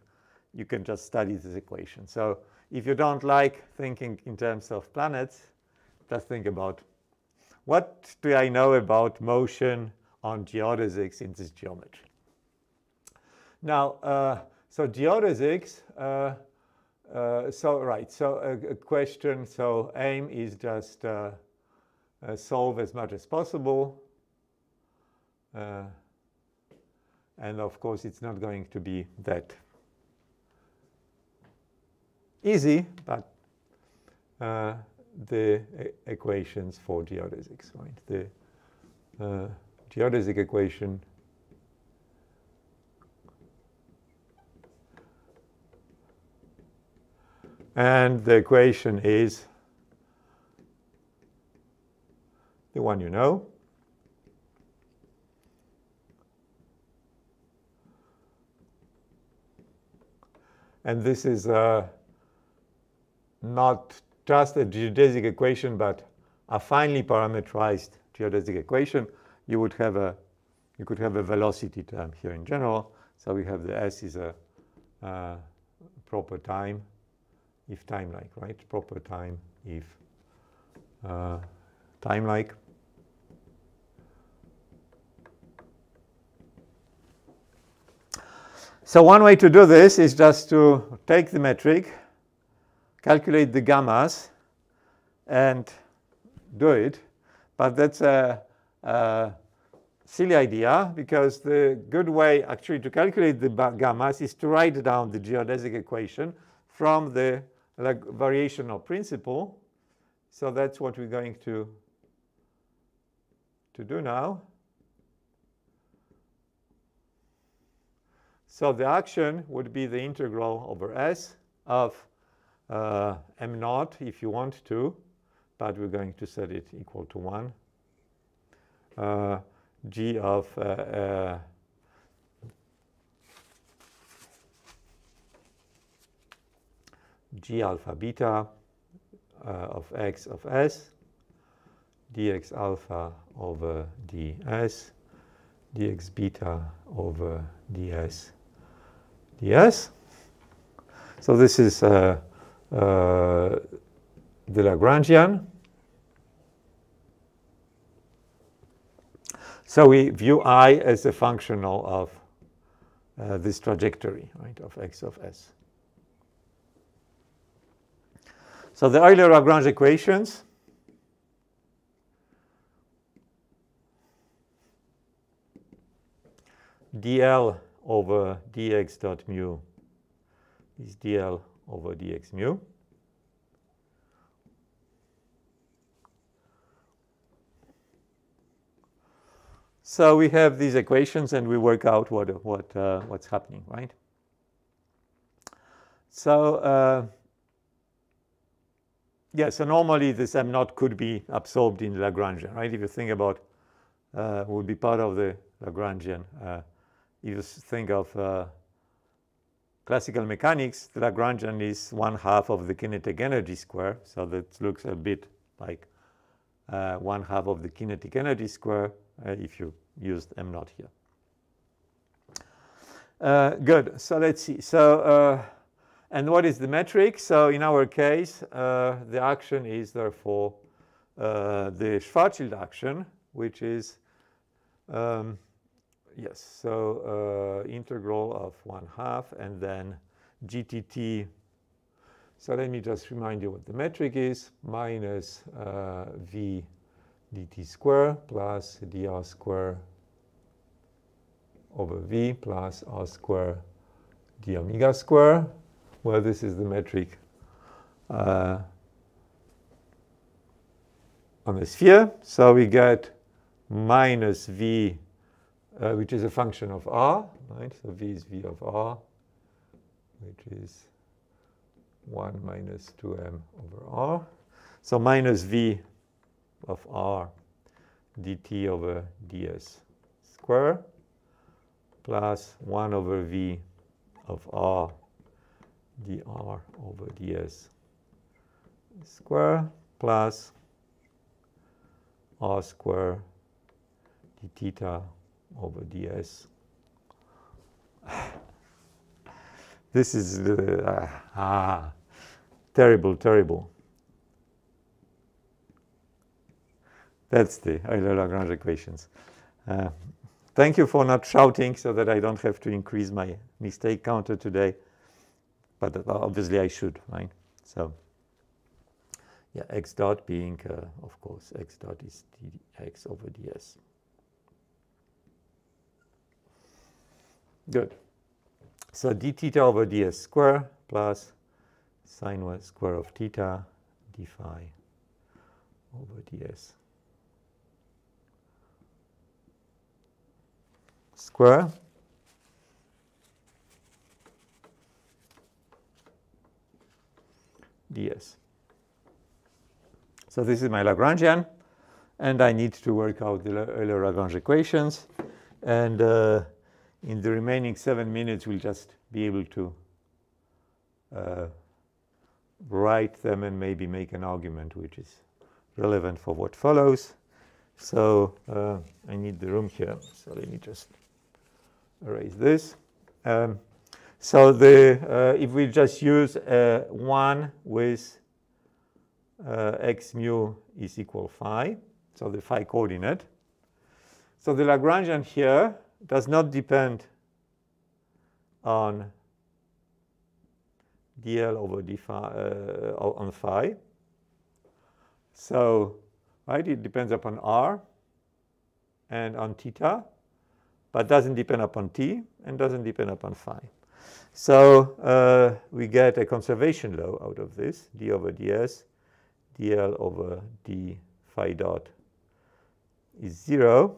you can just study this equation. So if you don't like thinking in terms of planets, just think about what do I know about motion on geodesics in this geometry. Now, uh, so geodesics, uh, uh, so right, so a, a, question, so aim is just uh, uh, solve as much as possible uh, and of course, it's not going to be that easy, but uh, the e equations for geodesics, right? The uh, geodesic equation and the equation is the one you know. And this is uh, not just a geodesic equation, but affinely parameterized geodesic equation. You would have a, you could have a velocity term here in general. So we have the S is a uh, proper time, if time-like, right? Proper time if uh, time-like. So one way to do this is just to take the metric, calculate the gammas, and do it. But that's a, a, silly idea because the good way actually to calculate the gammas is to write down the geodesic equation from the variational principle. So that's what we're going to, to do now. So the action would be the integral over S of uh, m naught if you want to, but we're going to set it equal to 1. Uh, g of uh, uh g alpha beta uh, of x of s dx alpha over ds dx beta over ds Yes? So this is uh, uh, the Lagrangian. So we view i as a functional of uh, this trajectory, right, of x of s. So the Euler-Lagrange equations dl over dx dot mu is dl over dx mu. So we have these equations and we work out what, what, uh, what's happening, right? So, uh, yeah, so normally this M naught could be absorbed in Lagrangian, right? If you think about, uh, would be part of the Lagrangian. You think of uh, classical mechanics, the Lagrangian is one half of the kinetic energy square. So that looks a bit like uh, one half of the kinetic energy square uh, if you used m naught here. Uh, good. So let's see. So uh, and what is the metric? So in our case, uh, the action is therefore uh, the Schwarzschild action, which is um, yes. So integral of one half and then GTT so let me just remind you what the metric is, minus uh, v dt square plus dr square over v plus r square d omega square, well, this is the metric uh, on the sphere. So we get minus v, uh, which is a function of r, right? So v is v of r, which is 1 minus 2m over r. So minus v of r dt over ds square plus 1 over v of r dr over ds square plus r square d theta over ds. this is the, uh, ah, terrible, terrible. That's the Euler-Lagrange equations. Uh, thank you for not shouting so that I don't have to increase my mistake counter today. But obviously I should, right? So yeah, x dot being, uh, of course, x dot is dx over ds. Good. So d theta over ds square plus sine square of theta d phi over ds. square ds. So this is my Lagrangian, and I need to work out the Euler-Lagrange equations. And uh, in the remaining seven minutes, we'll just be able to uh, write them and maybe make an argument which is relevant for what follows. So uh, I need the room here. So let me just erase this. Um, so the, uh, if we just use uh, 1 with uh, x mu is equal phi, so the phi coordinate. So the Lagrangian here does not depend on dl over d phi, uh, on phi. So, right, it depends upon r and on theta but doesn't depend upon t and doesn't depend upon phi. So uh, we get a conservation law out of this, d over ds, dl over d phi dot is 0.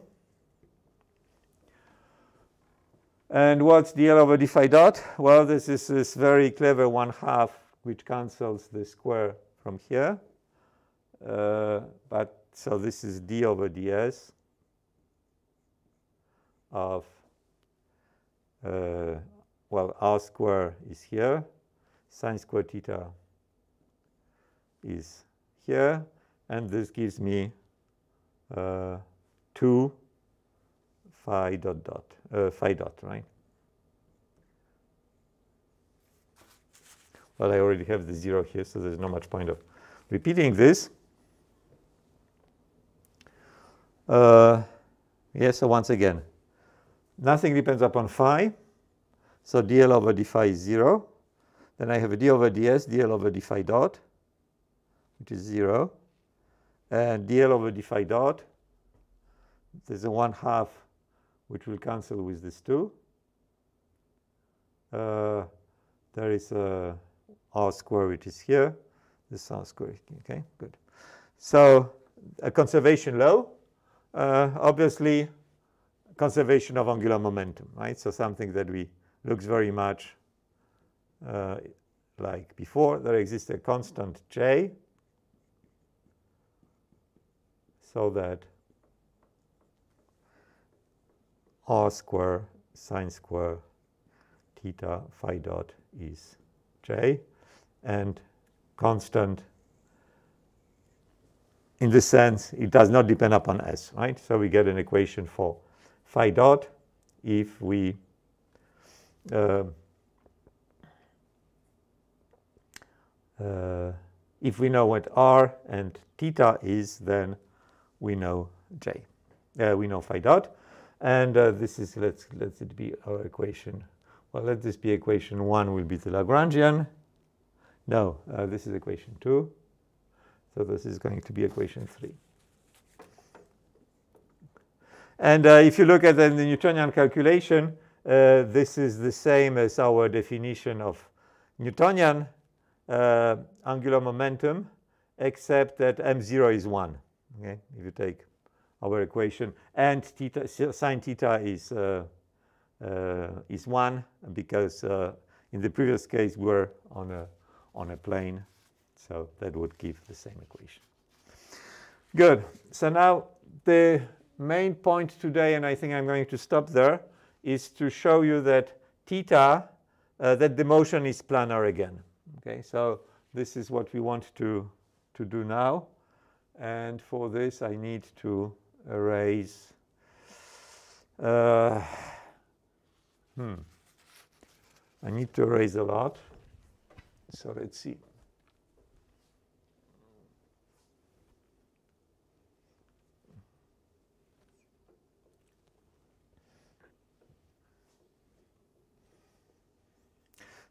And what's dl over d phi dot? Well, this is this very clever 1 half which cancels the square from here. Uh, but so this is d over ds of, uh, well, r square is here, sine square theta is here, and this gives me uh, 2 phi dot dot, uh, phi dot, right? Well, I already have the 0 here, so there's not much point of repeating this. Uh, yes, so once again, Nothing depends upon phi. So dl over d phi is 0. Then I have a d over ds, dl over d phi dot, which is 0. And dl over d phi dot, there's a 1 half which will cancel with this 2. Uh, there is a r square which is here. This r square, okay, good. So a conservation law, uh, obviously conservation of angular momentum, right? So something that we looks very much uh, like before. There exists a constant j so that r square sine square theta phi dot is j and constant in this sense it does not depend upon s right so we get an equation for phi dot if we uh, uh, if we know what r and theta is then we know j. Uh, we know phi dot. And uh, this is, let's, let it be our equation. Well, let this be equation 1 will be the Lagrangian. No, uh, this is equation 2. So this is going to be equation 3. And uh, if you look at the, the Newtonian calculation, uh, this is the same as our definition of Newtonian uh, angular momentum, except that m0 is 1 okay, if you take our equation, and theta, sine theta is, uh, uh, is 1 because uh, in the previous case we were on a, on a plane, so that would give the same equation. Good. So now the main point today, and I think I'm going to stop there, is to show you that theta, uh, that the motion is planar again. Okay, so this is what we want to, to do now. And for this, I need to erase. Uh, hmm. I need to erase a lot. So let's see.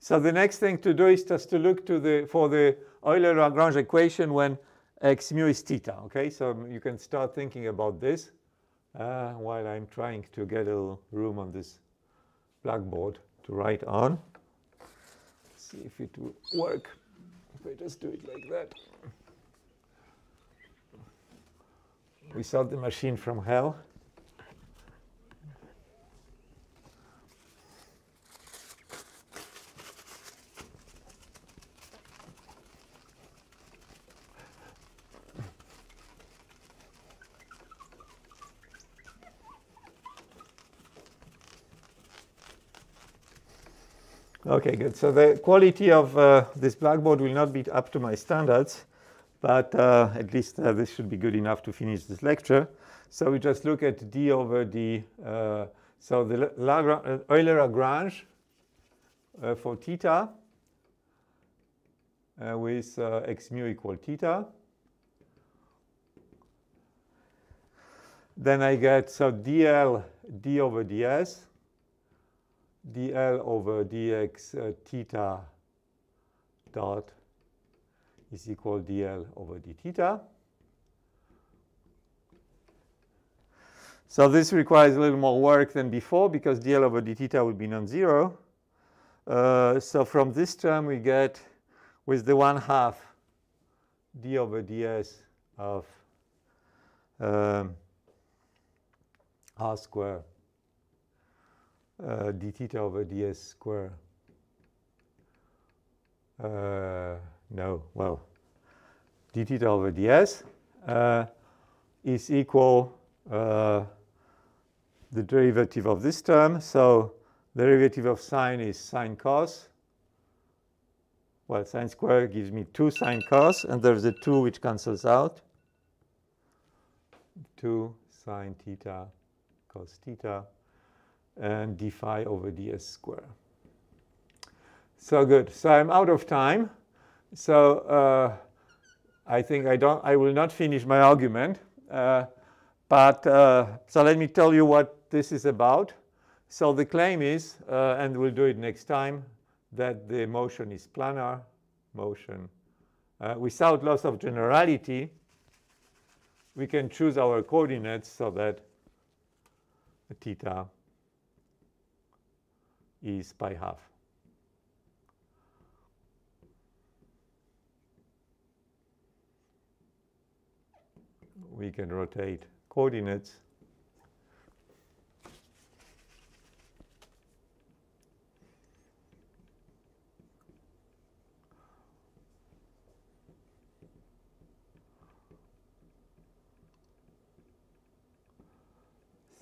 So the next thing to do is just to look to the for the Euler-Lagrange equation when x mu is theta. Okay, so you can start thinking about this uh, while I'm trying to get a little room on this blackboard to write on. Let's see if it will work. If I just do it like that. We saw the machine from hell. Okay, good. So the quality of uh, this blackboard will not be up to my standards, but uh, at least uh, this should be good enough to finish this lecture. So we just look at d over d. Uh, so the uh, Euler-Lagrange uh, for theta with x mu equal theta. Then I get, so dl d over ds dl over dx uh, theta dot is equal dl over d theta. So this requires a little more work than before because dl over d theta will be non-zero. Uh, so from this term we get with the 1 half d over ds of um, r square uh, d theta over ds square. Uh, no, well, d theta over ds uh, is equal uh, the derivative of this term. So the derivative of sine is sine cos. Well, sine square gives me 2 sine cos, and there's a 2 which cancels out. 2 sine theta cos theta and d phi over ds square. So good. So I'm out of time. So uh, I think I don't. I will not finish my argument. Uh, but uh, so let me tell you what this is about. So the claim is, uh, and we'll do it next time, that the motion is planar motion uh, without loss of generality. We can choose our coordinates so that theta is pi half. We can rotate coordinates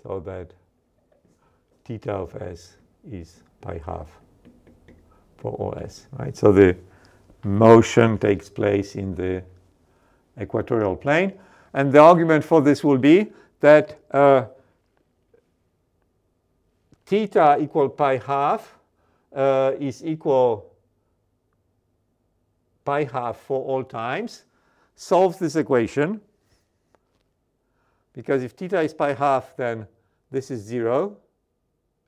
so that theta of s is pi half for all s, right? So the motion takes place in the equatorial plane. And the argument for this will be that uh, theta equal pi half uh, is equal pi half for all times. Solve this equation. Because if theta is pi half, then this is 0.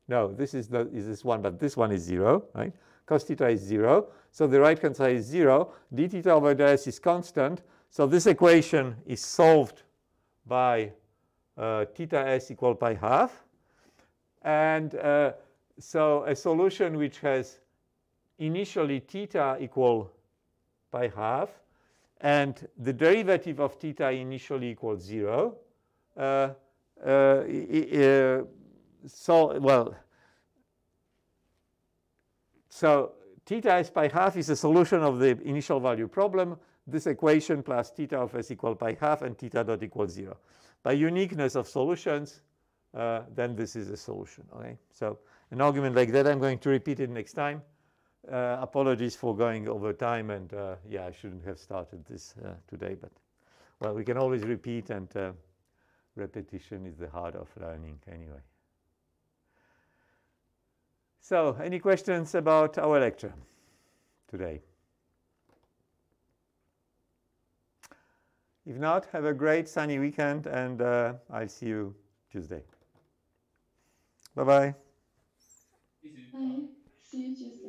No, this is, the, is this one, but this one is 0, right? Cos theta is 0. So the right-hand side is 0. d theta over ds is constant. So this equation is solved by uh, theta s equal pi half. And uh, so a solution which has initially theta equal pi half and the derivative of theta initially equals 0. Uh, uh, uh, so, well, so theta s pi half is a solution of the initial value problem. This equation plus theta of s equal pi half and theta dot equals 0. By uniqueness of solutions, uh, then this is a solution. Okay, so an argument like that, I'm going to repeat it next time. Uh, apologies for going over time, and uh, yeah, I shouldn't have started this uh, today, but well, we can always repeat, and uh, repetition is the heart of learning anyway. So, any questions about our lecture today? If not, have a great sunny weekend and uh, I'll see you Tuesday. Bye-bye. See you Tuesday.